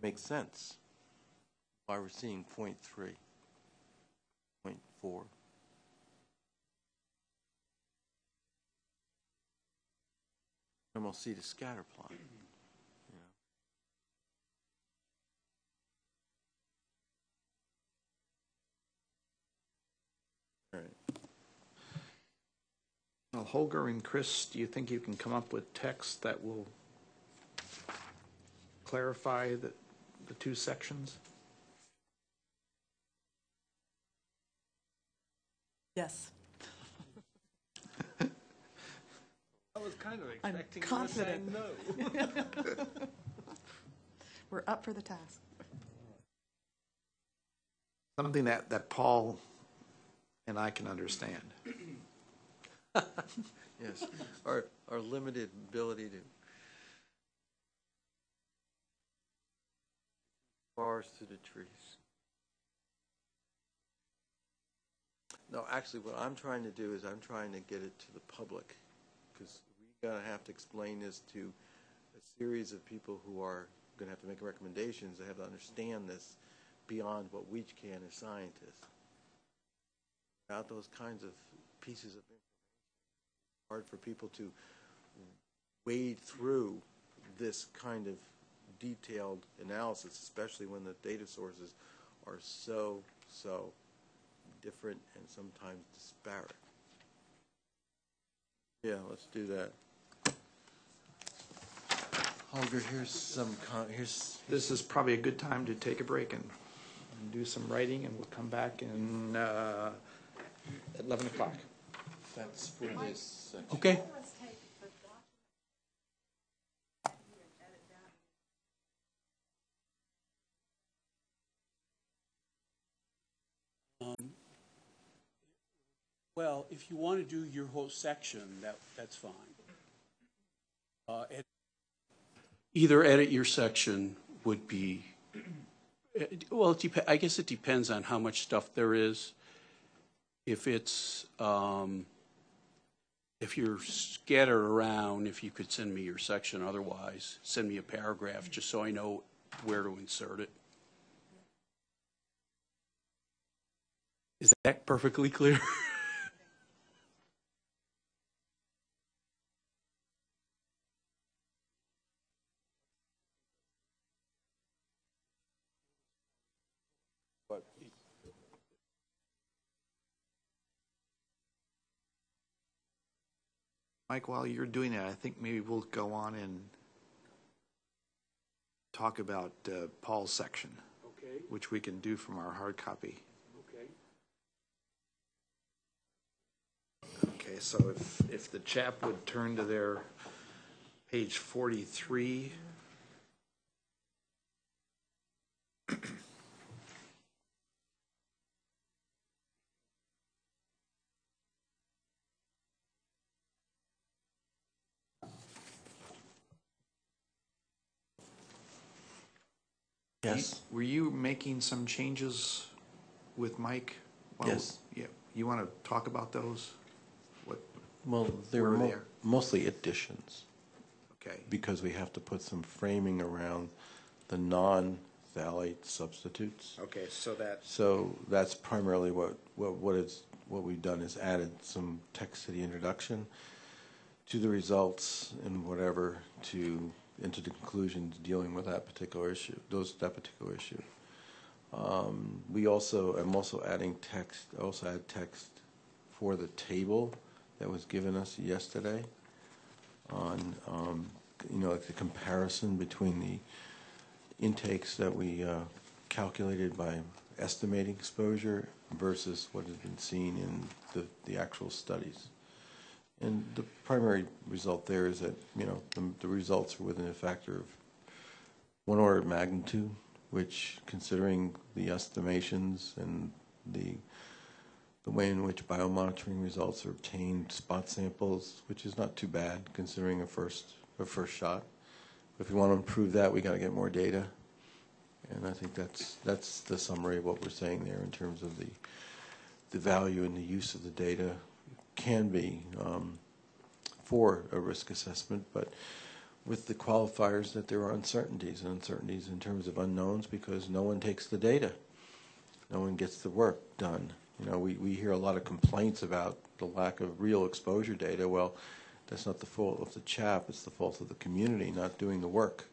Makes sense why we're seeing 0.3, 0.4. and we'll see the scatter plot. Mm-hmm. All right. Well, Holger and Chris, do you think you can come up with text that will clarify the, the two sections? Yes. Was kind of I'm expecting you to say confident. no. *laughs* We're up for the task. Something that, that Paul and I can understand. *laughs* Yes, our, our limited ability to bars to the trees. No, actually, what I'm trying to do is I'm trying to get it to the public, because we're gonna have to explain this to a series of people who are gonna have to make recommendations, they have to understand this beyond what we can as scientists. Without those kinds of pieces of information, hard for people to wade through this kind of detailed analysis, especially when the data sources are so, so different and sometimes disparate. Yeah, let's do that. Holger, here's some, con- here's, This is probably a good time to take a break and, and do some writing, and we'll come back in, uh, at eleven o'clock. that's for this section. Okay. Um, Well, if you want to do your whole section, that, that's fine. Uh, ed- Either edit your section would be, well, it dep- I guess it depends on how much stuff there is. If it's, um, if you're scattered around, if you could send me your section, otherwise, send me a paragraph, just so I know where to insert it. Is that perfectly clear? *laughs* But Mike, while you're doing that, I think maybe we'll go on and talk about uh, Paul's section, Okay, which we can do from our hard copy. okay. Okay, so if, if the CHAP would turn to their page 43. *clears throat* Yes. Were you making some changes with Mike? while- Yes. Yeah, you want to talk about those? What, Well, they Were were mo- there? mostly additions, okay, because we have to put some framing around the non-phthalate substitutes. okay, so that, So that's primarily what, what, what is, what we've done is added some text to the introduction, to the results and whatever, to, into the conclusions dealing with that particular issue, those, that particular issue. Um, we also, I'm also adding text, I also add text for the table that was given us yesterday on, um, you know, like the comparison between the intakes that we uh, calculated by estimating exposure versus what has been seen in the, the actual studies. And the primary result there is that, you know, the, the results are within a factor of one order of magnitude, which considering the estimations and the, the way in which biomonitoring results are obtained, spot samples, which is not too bad considering a first, a first shot. If we want to improve that, we got to get more data. And I think that's, that's the summary of what we're saying there in terms of the, the value and the use of the data can be um, for a risk assessment, but with the qualifiers that there are uncertainties, and uncertainties in terms of unknowns because no one takes the data. No one gets the work done. You know, we, we hear a lot of complaints about the lack of real exposure data. Well, that's not the fault of the CHAP, it's the fault of the community not doing the work.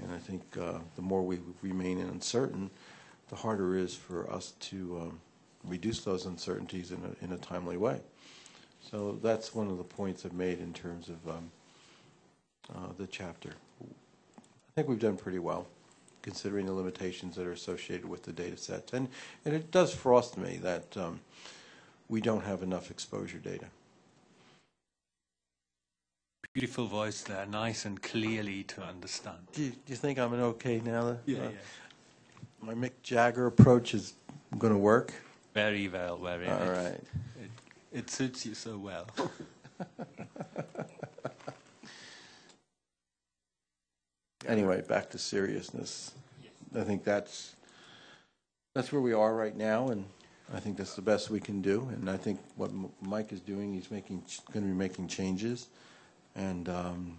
And I think uh, the more we remain uncertain, the harder it is for us to um, reduce those uncertainties in a, in a timely way. So that's one of the points I've made in terms of um, uh, the chapter. I think we've done pretty well, considering the limitations that are associated with the data sets. And, and it does frost me that um, we don't have enough exposure data. Beautiful voice there, nice and clearly to understand. Do you, do you think I'm an okay now? Yeah, uh, yeah. My Mick Jagger approach is going to work? Very well, very All well. right. It, it suits you so well. *laughs* Anyway, back to seriousness. I think that's, that's where we are right now, and I think that's the best we can do. And I think what M- Mike is doing, he's making, going to be making changes. And um,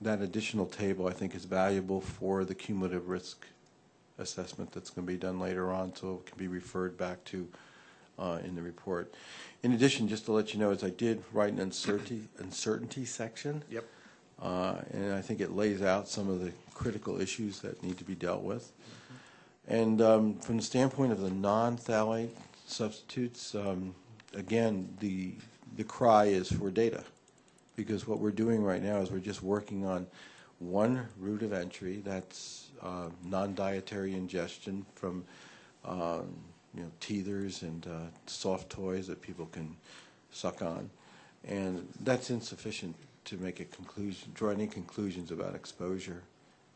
that additional table, I think, is valuable for the cumulative risk assessment that's going to be done later on, so it can be referred back to uh, in the report. In addition, just to let you know, as I did write an uncertainty, uncertainty section. Yep. Uh, And I think it lays out some of the critical issues that need to be dealt with. And um, from the standpoint of the non-phthalate substitutes, um, again, the, the cry is for data. Because what we're doing right now is we're just working on one route of entry, that's uh, non-dietary ingestion from, um, you know, teethers and uh, soft toys that people can suck on. And that's insufficient to make a conclusion, draw any conclusions about exposure.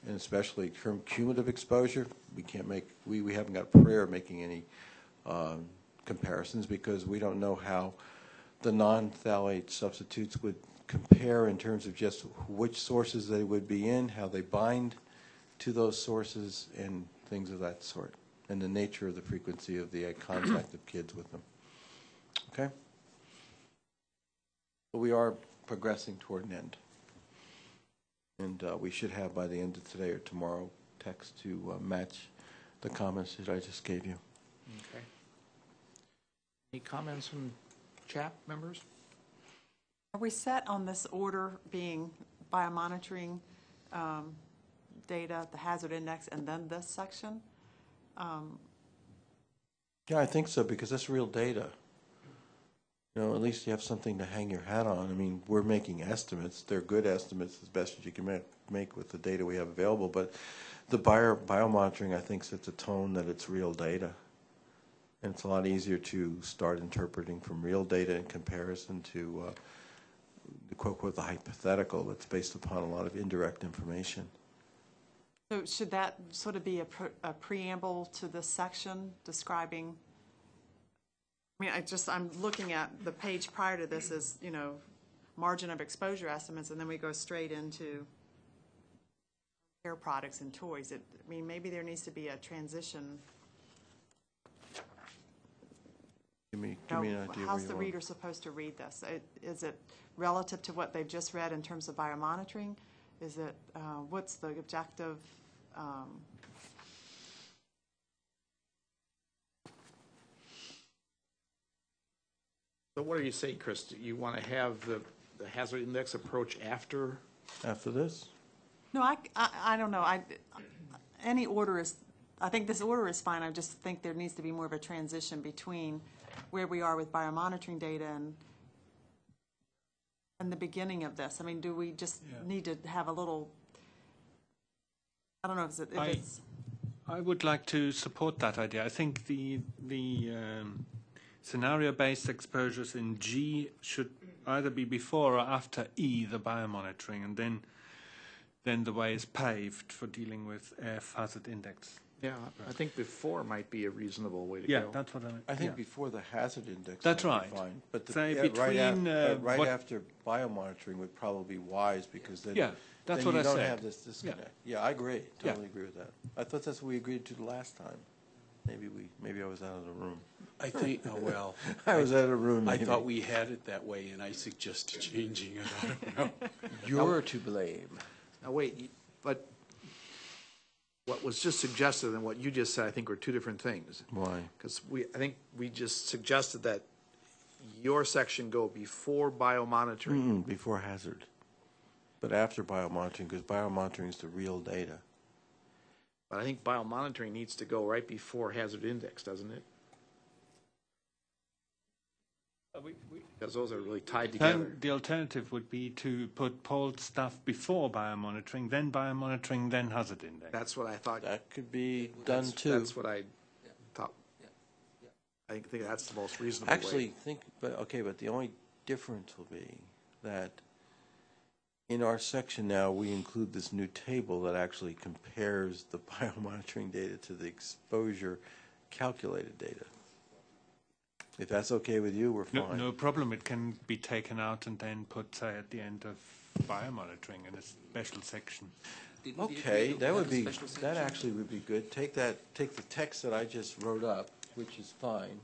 And especially cumulative exposure, we can't make, we, we haven't got a prayer making any um, comparisons because we don't know how the non-phthalate substitutes would compare in terms of just which sources they would be in, how they bind to those sources, and things of that sort, and the nature of the frequency of the contact of kids with them. Okay? But we are progressing toward an end. And uh, we should have by the end of today or tomorrow text to uh, match the comments that I just gave you. Okay. Any comments from CHAP members? Are we set on this order being biomonitoring um, data, the hazard index, and then this section? Yeah, I think so, because that's real data. You know, at least you have something to hang your hat on. I mean, we're making estimates. They're good estimates, as best as you can ma- make with the data we have available. But the bio, biomonitoring, I think, sets a tone that it's real data. And it's a lot easier to start interpreting from real data in comparison to uh, the quote, quote, the hypothetical that's based upon a lot of indirect information. So should that sort of be a pre- a preamble to this section describing? I mean, I just, I'm looking at the page prior to this is, you know, margin of exposure estimates, and then we go straight into hair products and toys. It, I mean, maybe there needs to be a transition. Give me, give me an idea How's the reader supposed to read this? Is it relative to what they've just read in terms of biomonitoring? Is it, uh, what's the objective? Um, So what are you saying, Chris? Do you want to have the, the hazard index approach after? After this? No, I, I, I don't know. I, any order is, I think this order is fine. I just think there needs to be more of a transition between where we are with biomonitoring data and, and the beginning of this. I mean, do we just need to have a little, I don't know if it's, if I- it's, I would like to support that idea. I think the the um, scenario-based exposures in G should either be before or after E, the biomonitoring, and then then the way is paved for dealing with F hazard index. Yeah, I think before might be a reasonable way to Yeah, go. that's what I meant. I think yeah. before the hazard index. That's might be right. Fine, but the, Say yeah, right, af- between, uh, right what- after biomonitoring would probably be wise because then. Yeah, that's then what you I don't said. have this disconnect. Yeah, I agree, Yeah. totally agree with that. I thought that's what we agreed to the last time. Maybe we, maybe I was out of the room. I think, oh, well, *laughs* I was out of the room, I maybe. thought we had it that way, and I suggested changing it. I don't know. *laughs* You're to blame. Now, wait, but what was just suggested and what you just said, I think, were two different things. Why? Because we, I think we just suggested that your section go before biomonitoring? Mm, Before hazard, but after biomonitoring, because biomonitoring is the real data. But I think biomonitoring needs to go right before hazard index, doesn't it? Uh, because those are really tied together. Then the alternative would be to put polled stuff before biomonitoring, then biomonitoring, then hazard index. That's what I thought. That could be done That's- too. That's what I thought. I think that's the most reasonable way. Actually, think, but, okay, but the only difference will be that in our section now, we include this new table that actually compares the *laughs* biomonitoring data to the exposure calculated data. If that's okay with you, we're No, fine. no problem. It can be taken out and then put, say, at the end of biomonitoring in a special section. Didn't Okay, that would be, special that actually would be good. Take that, take the text that I just wrote up, which is fine,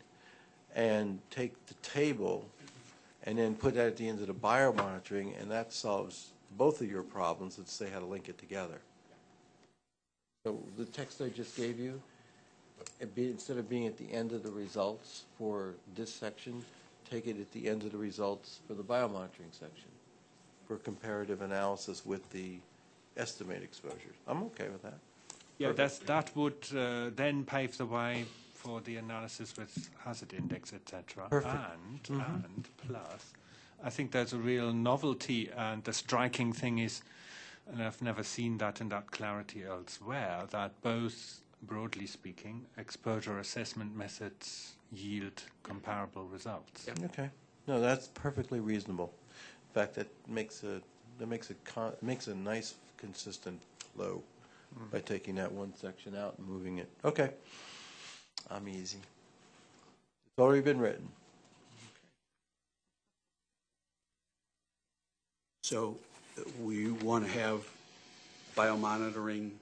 and take the table, and then put that at the end of the biomonitoring, and that solves both of your problems, let's say how to link it together. So the text I just gave you, it be, instead of being at the end of the results for this section, take it at the end of the results for the biomonitoring section, for comparative analysis with the estimated exposures. I'm okay with that. Yeah, that's, that would uh, then pave the way for the analysis with hazard index, etc. Perfect. And, and plus, I think there's a real novelty, and the striking thing is, and I've never seen that in that clarity elsewhere, that both, broadly speaking, exposure assessment methods yield comparable results. Okay. No, that's perfectly reasonable. In fact, that makes a, that makes a, con- makes a nice, consistent flow mm. by taking that one section out and moving it. Okay. I'm easy. It's already been written. So uh, we want to have biomonitoring,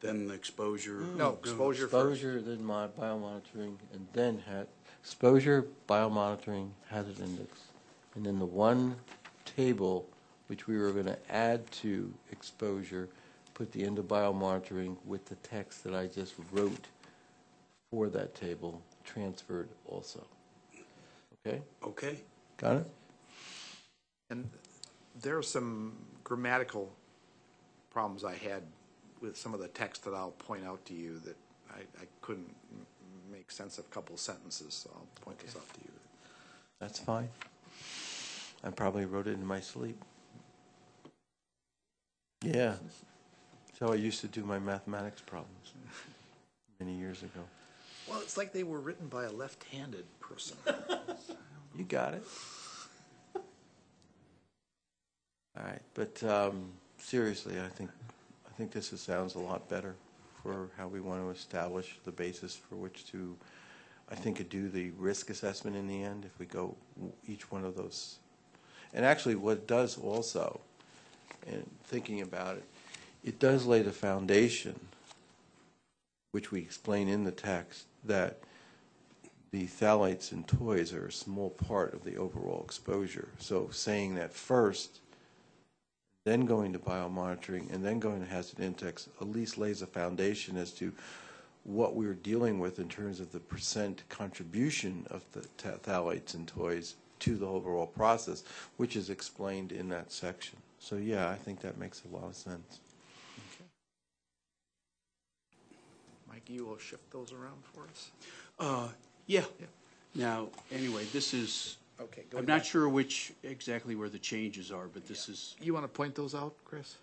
then the exposure. No, exposure first. Exposure, then mon- biomonitoring, and then ha, exposure, biomonitoring, hazard index. And then the one table, which we were gonna add to exposure, put the end of biomonitoring with the text that I just wrote for that table, transferred also. Okay, Okay, got it? And there are some grammatical problems I had with some of the text that I'll point out to you that I, I couldn't m- make sense of a couple sentences, so I'll point this out to you. That's fine. I probably wrote it in my sleep. Yeah. How I used to do my mathematics problems many years ago. Well, it's like they were written by a left-handed person. You got it. All right, but um, seriously, I think, I think this is- sounds a lot better for how we want to establish the basis for which to, I think, do the risk assessment in the end, if we go each one of those. And actually, what it does also, and thinking about it, it does lay the foundation, which we explain in the text, that the phthalates in toys are a small part of the overall exposure. So saying that first, then going to biomonitoring, and then going to hazard index, at least lays a foundation as to what we're dealing with in terms of the percent contribution of the phtha- phthalates in toys to the overall process, which is explained in that section. So yeah, I think that makes a lot of sense. Mike, you will shift those around for us? uh, yeah. Yeah. Now, anyway, this is, Okay, go I'm ahead. not sure which, exactly where the changes are, but this is, You want to point those out, Chris?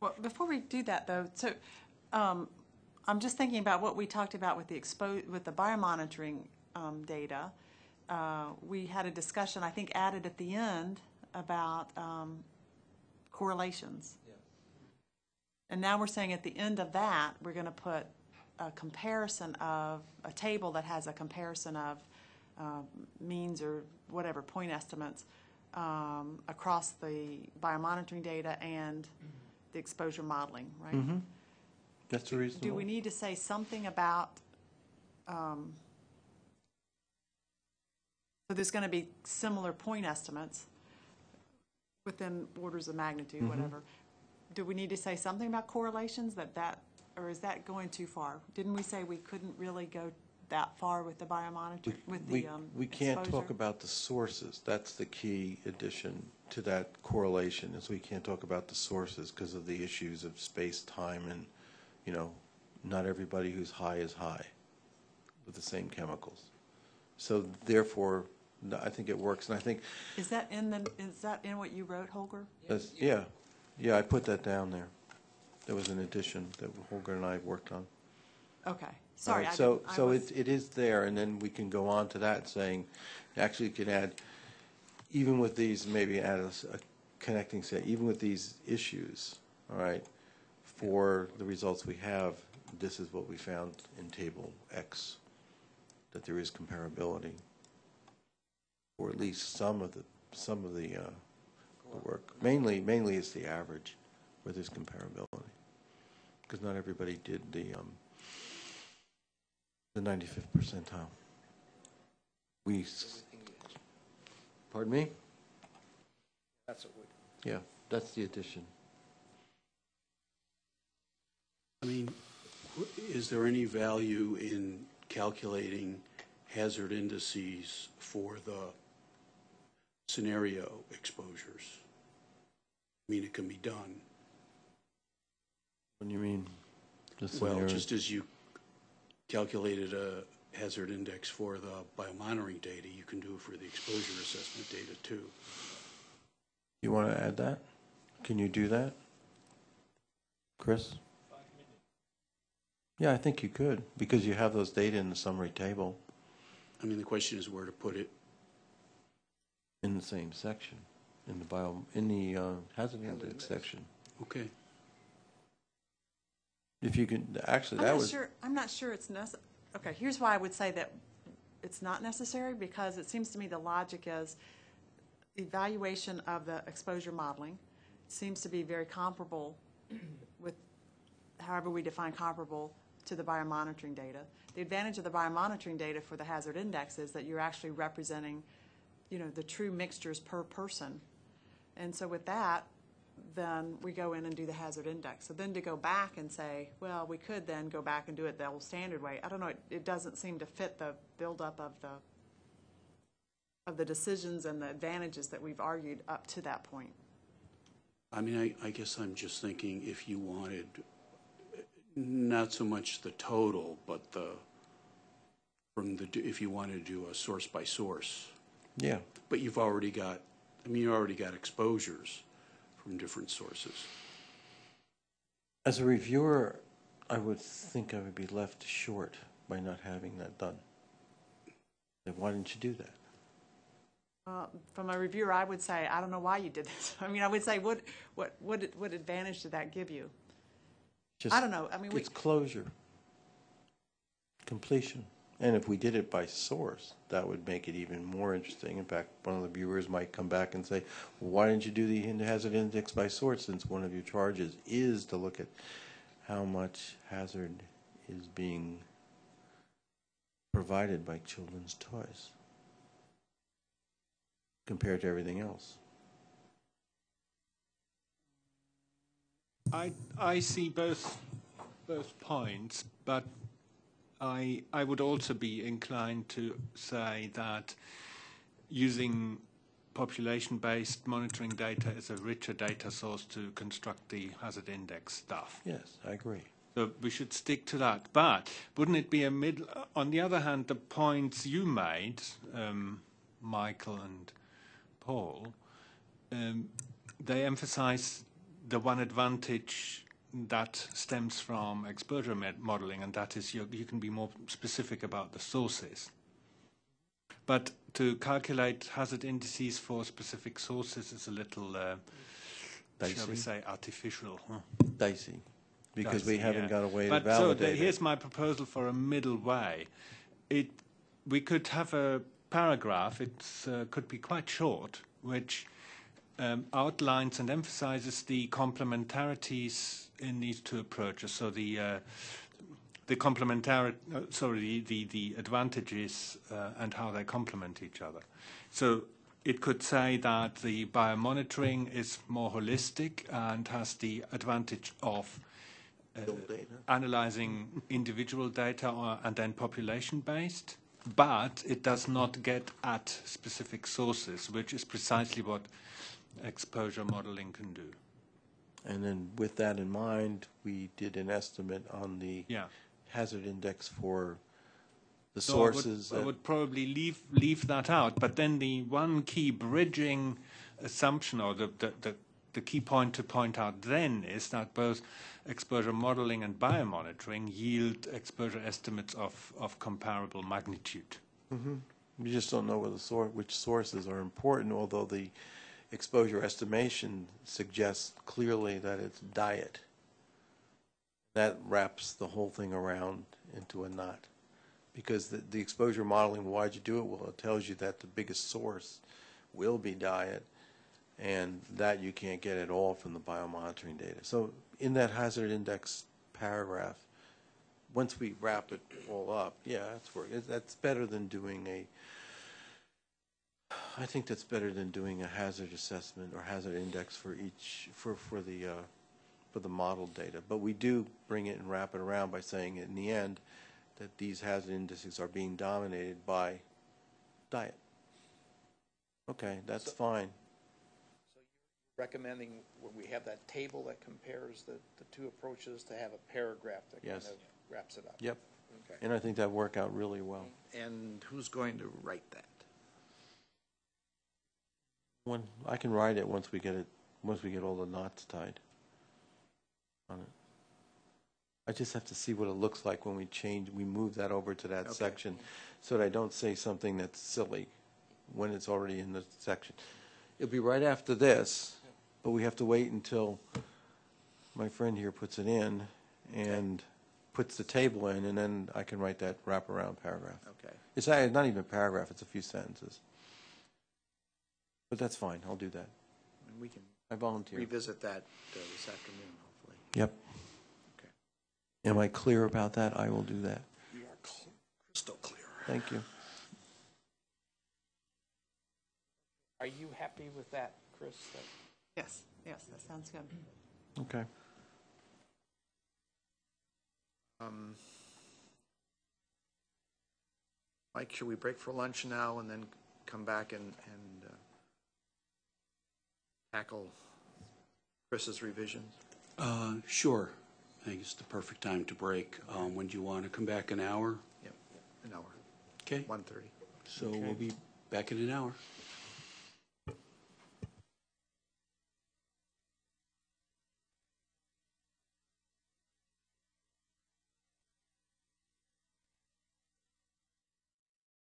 Well, before we do that, though, so um, I'm just thinking about what we talked about with the expo, with the biomonitoring um, data. Uh, We had a discussion, I think, added at the end about um, correlations. And now we're saying at the end of that, we're going to put a comparison of, a table that has a comparison of um, means or whatever, point estimates um, across the biomonitoring data and the exposure modeling, right? That's reasonable. Do we need to say something about, um, so there's going to be similar point estimates within orders of magnitude, whatever. Do we need to say something about correlations that that, or is that going too far? Didn't we say we couldn't really go that far with the biomonitor, with We, the um, we can't talk exposure? about the sources. That's the key addition to that correlation, is we can't talk about the sources because of the issues of space, time, and, you know, not everybody who's high is high with the same chemicals. So therefore, no, I think it works, and I think Is that in the, is that in what you wrote, Holger? that's, yeah, yeah, I put that down there. There was an addition that Holger and I worked on. Okay, sorry. I So, didn't- I so was- it, it is there, and then we can go on to that, saying, actually, you could add, even with these, maybe add a, s- a connecting set, even with these issues, all right, for the results we have, this is what we found in table X, that there is comparability, or at least some of the, some of the, uh, the work. Mainly, mainly it's the average where there's comparability, because not everybody did the, um, the 95th percentile. We, pardon me? That's what we. Yeah, that's the addition. I mean, is there any value in calculating hazard indices for the scenario exposures? I mean, it can be done. What do you mean? Well, scenario- just as you calculated a hazard index for the biomonitoring data, you can do it for the exposure assessment data too. You want to add that? Can you do that? Chris? Yeah, I think you could, because you have those data in the summary table I mean, the question is where to put it. in the same section, in the bio, in the uh, hazard index section. Okay. If you can, actually, I'm that not was, sure, I'm not sure it's necess, okay, here's why I would say that it's not necessary, because it seems to me the logic is evaluation of the exposure modeling seems to be very comparable with, however we define comparable to the biomonitoring data. The advantage of the biomonitoring data for the hazard index is that you're actually representing, you know, the true mixtures per person. And so with that, then we go in and do the hazard index. So then to go back and say, well, we could then go back and do it the old standard way, I don't know, it, it doesn't seem to fit the buildup of the, of the decisions and the advantages that we've argued up to that point. I mean, I, I guess I'm just thinking if you wanted, not so much the total, but the, from the, if you wanted to do a source by source, yeah, but you've already got, I mean, you already got exposures from different sources. as a reviewer, I would think I would be left short by not having that done. Then why didn't you do that? Uh, From a reviewer, I would say, I don't know why you did this. *laughs* I mean, I would say, what, what, what, what advantage did that give you? Just- I don't know, I mean, we, It's closure, completion. And if we did it by source, that would make it even more interesting. In fact, one of the viewers might come back and say, well, why didn't you do the hazard index by source since one of your charges is to look at how much hazard is being provided by children's toys compared to everything else? I, I see both, both points, but I, I would also be inclined to say that using population-based monitoring data is a richer data source to construct the hazard index stuff. Yes, I agree. So we should stick to that. But wouldn't it be a middle? On the other hand, the points you made, um, Michael and Paul, um, they emphasize the one advantage that stems from exposure modeling, and that is you, you can be more specific about the sources. But to calculate hazard indices for specific sources is a little, uh, shall we say, artificial. Huh? Dicey, because we haven't yeah. got a way to but validate so the, it. here's my proposal for a middle way. It we could have a paragraph. It uh, could be quite short, which um, outlines and emphasizes the complementarities in these two approaches. So the uh, the complementarity, uh, sorry, the, the, the advantages uh, and how they complement each other. So it could say that the biomonitoring is more holistic and has the advantage of data. analyzing individual data or, and then population-based, but it does not get at specific sources, which is precisely what exposure modeling can do. And then with that in mind, we did an estimate on the Yeah. hazard index for the So I would- sources. I that- would probably leave leave that out. But then the one key bridging assumption, or the the, the, the key point to point out then is that both exposure modeling and biomonitoring yield exposure estimates of, of comparable magnitude. Mm-hmm. We just don't know whether sor- which sources are important, although the exposure estimation suggests clearly that it's diet. That wraps the whole thing around into a knot. Because the, the exposure modeling, why'd you do it? Well, it tells you that the biggest source will be diet, and that you can't get at all from the biomonitoring data. So in that hazard index paragraph, once we wrap it all up, yeah, that's. That's better than doing a, I think that's better than doing a hazard assessment or hazard index for each, for, for the, uh, for the model data. But we do bring it and wrap it around by saying in the end that these hazard indices are being dominated by diet. Okay, that's fine. So you're recommending when we have that table that compares the, the two approaches to have a paragraph that kind Yes. of wraps it up. Yep. Okay. And I think that worked out really well. And who's going to write that? When, I can write it once we get it, once we get all the knots tied on it. I just have to see what it looks like when we change, we move that over to that Okay. section, so that I don't say something that's silly when it's already in the section. It'll be right after this, but we have to wait until my friend here puts it in and puts the table in, and then I can write that wraparound paragraph. Okay. It's not not even a paragraph, it's a few sentences. But that's fine, I'll do that. And we can I volunteer. revisit that uh, this afternoon, hopefully. Yep. Okay. Am I clear about that? I will do that. You are cl- crystal clear. Thank you. Are you happy with that, Chris? That- Yes, yes, that sounds good. Okay. Um, Mike, should we break for lunch now and then come back and, and tackle Chris's revisions? Uh, Sure. I think it's the perfect time to break. Um, When do you want to come back, an hour? Yep, an hour, Okay, 1:30. so we'll be back in an hour.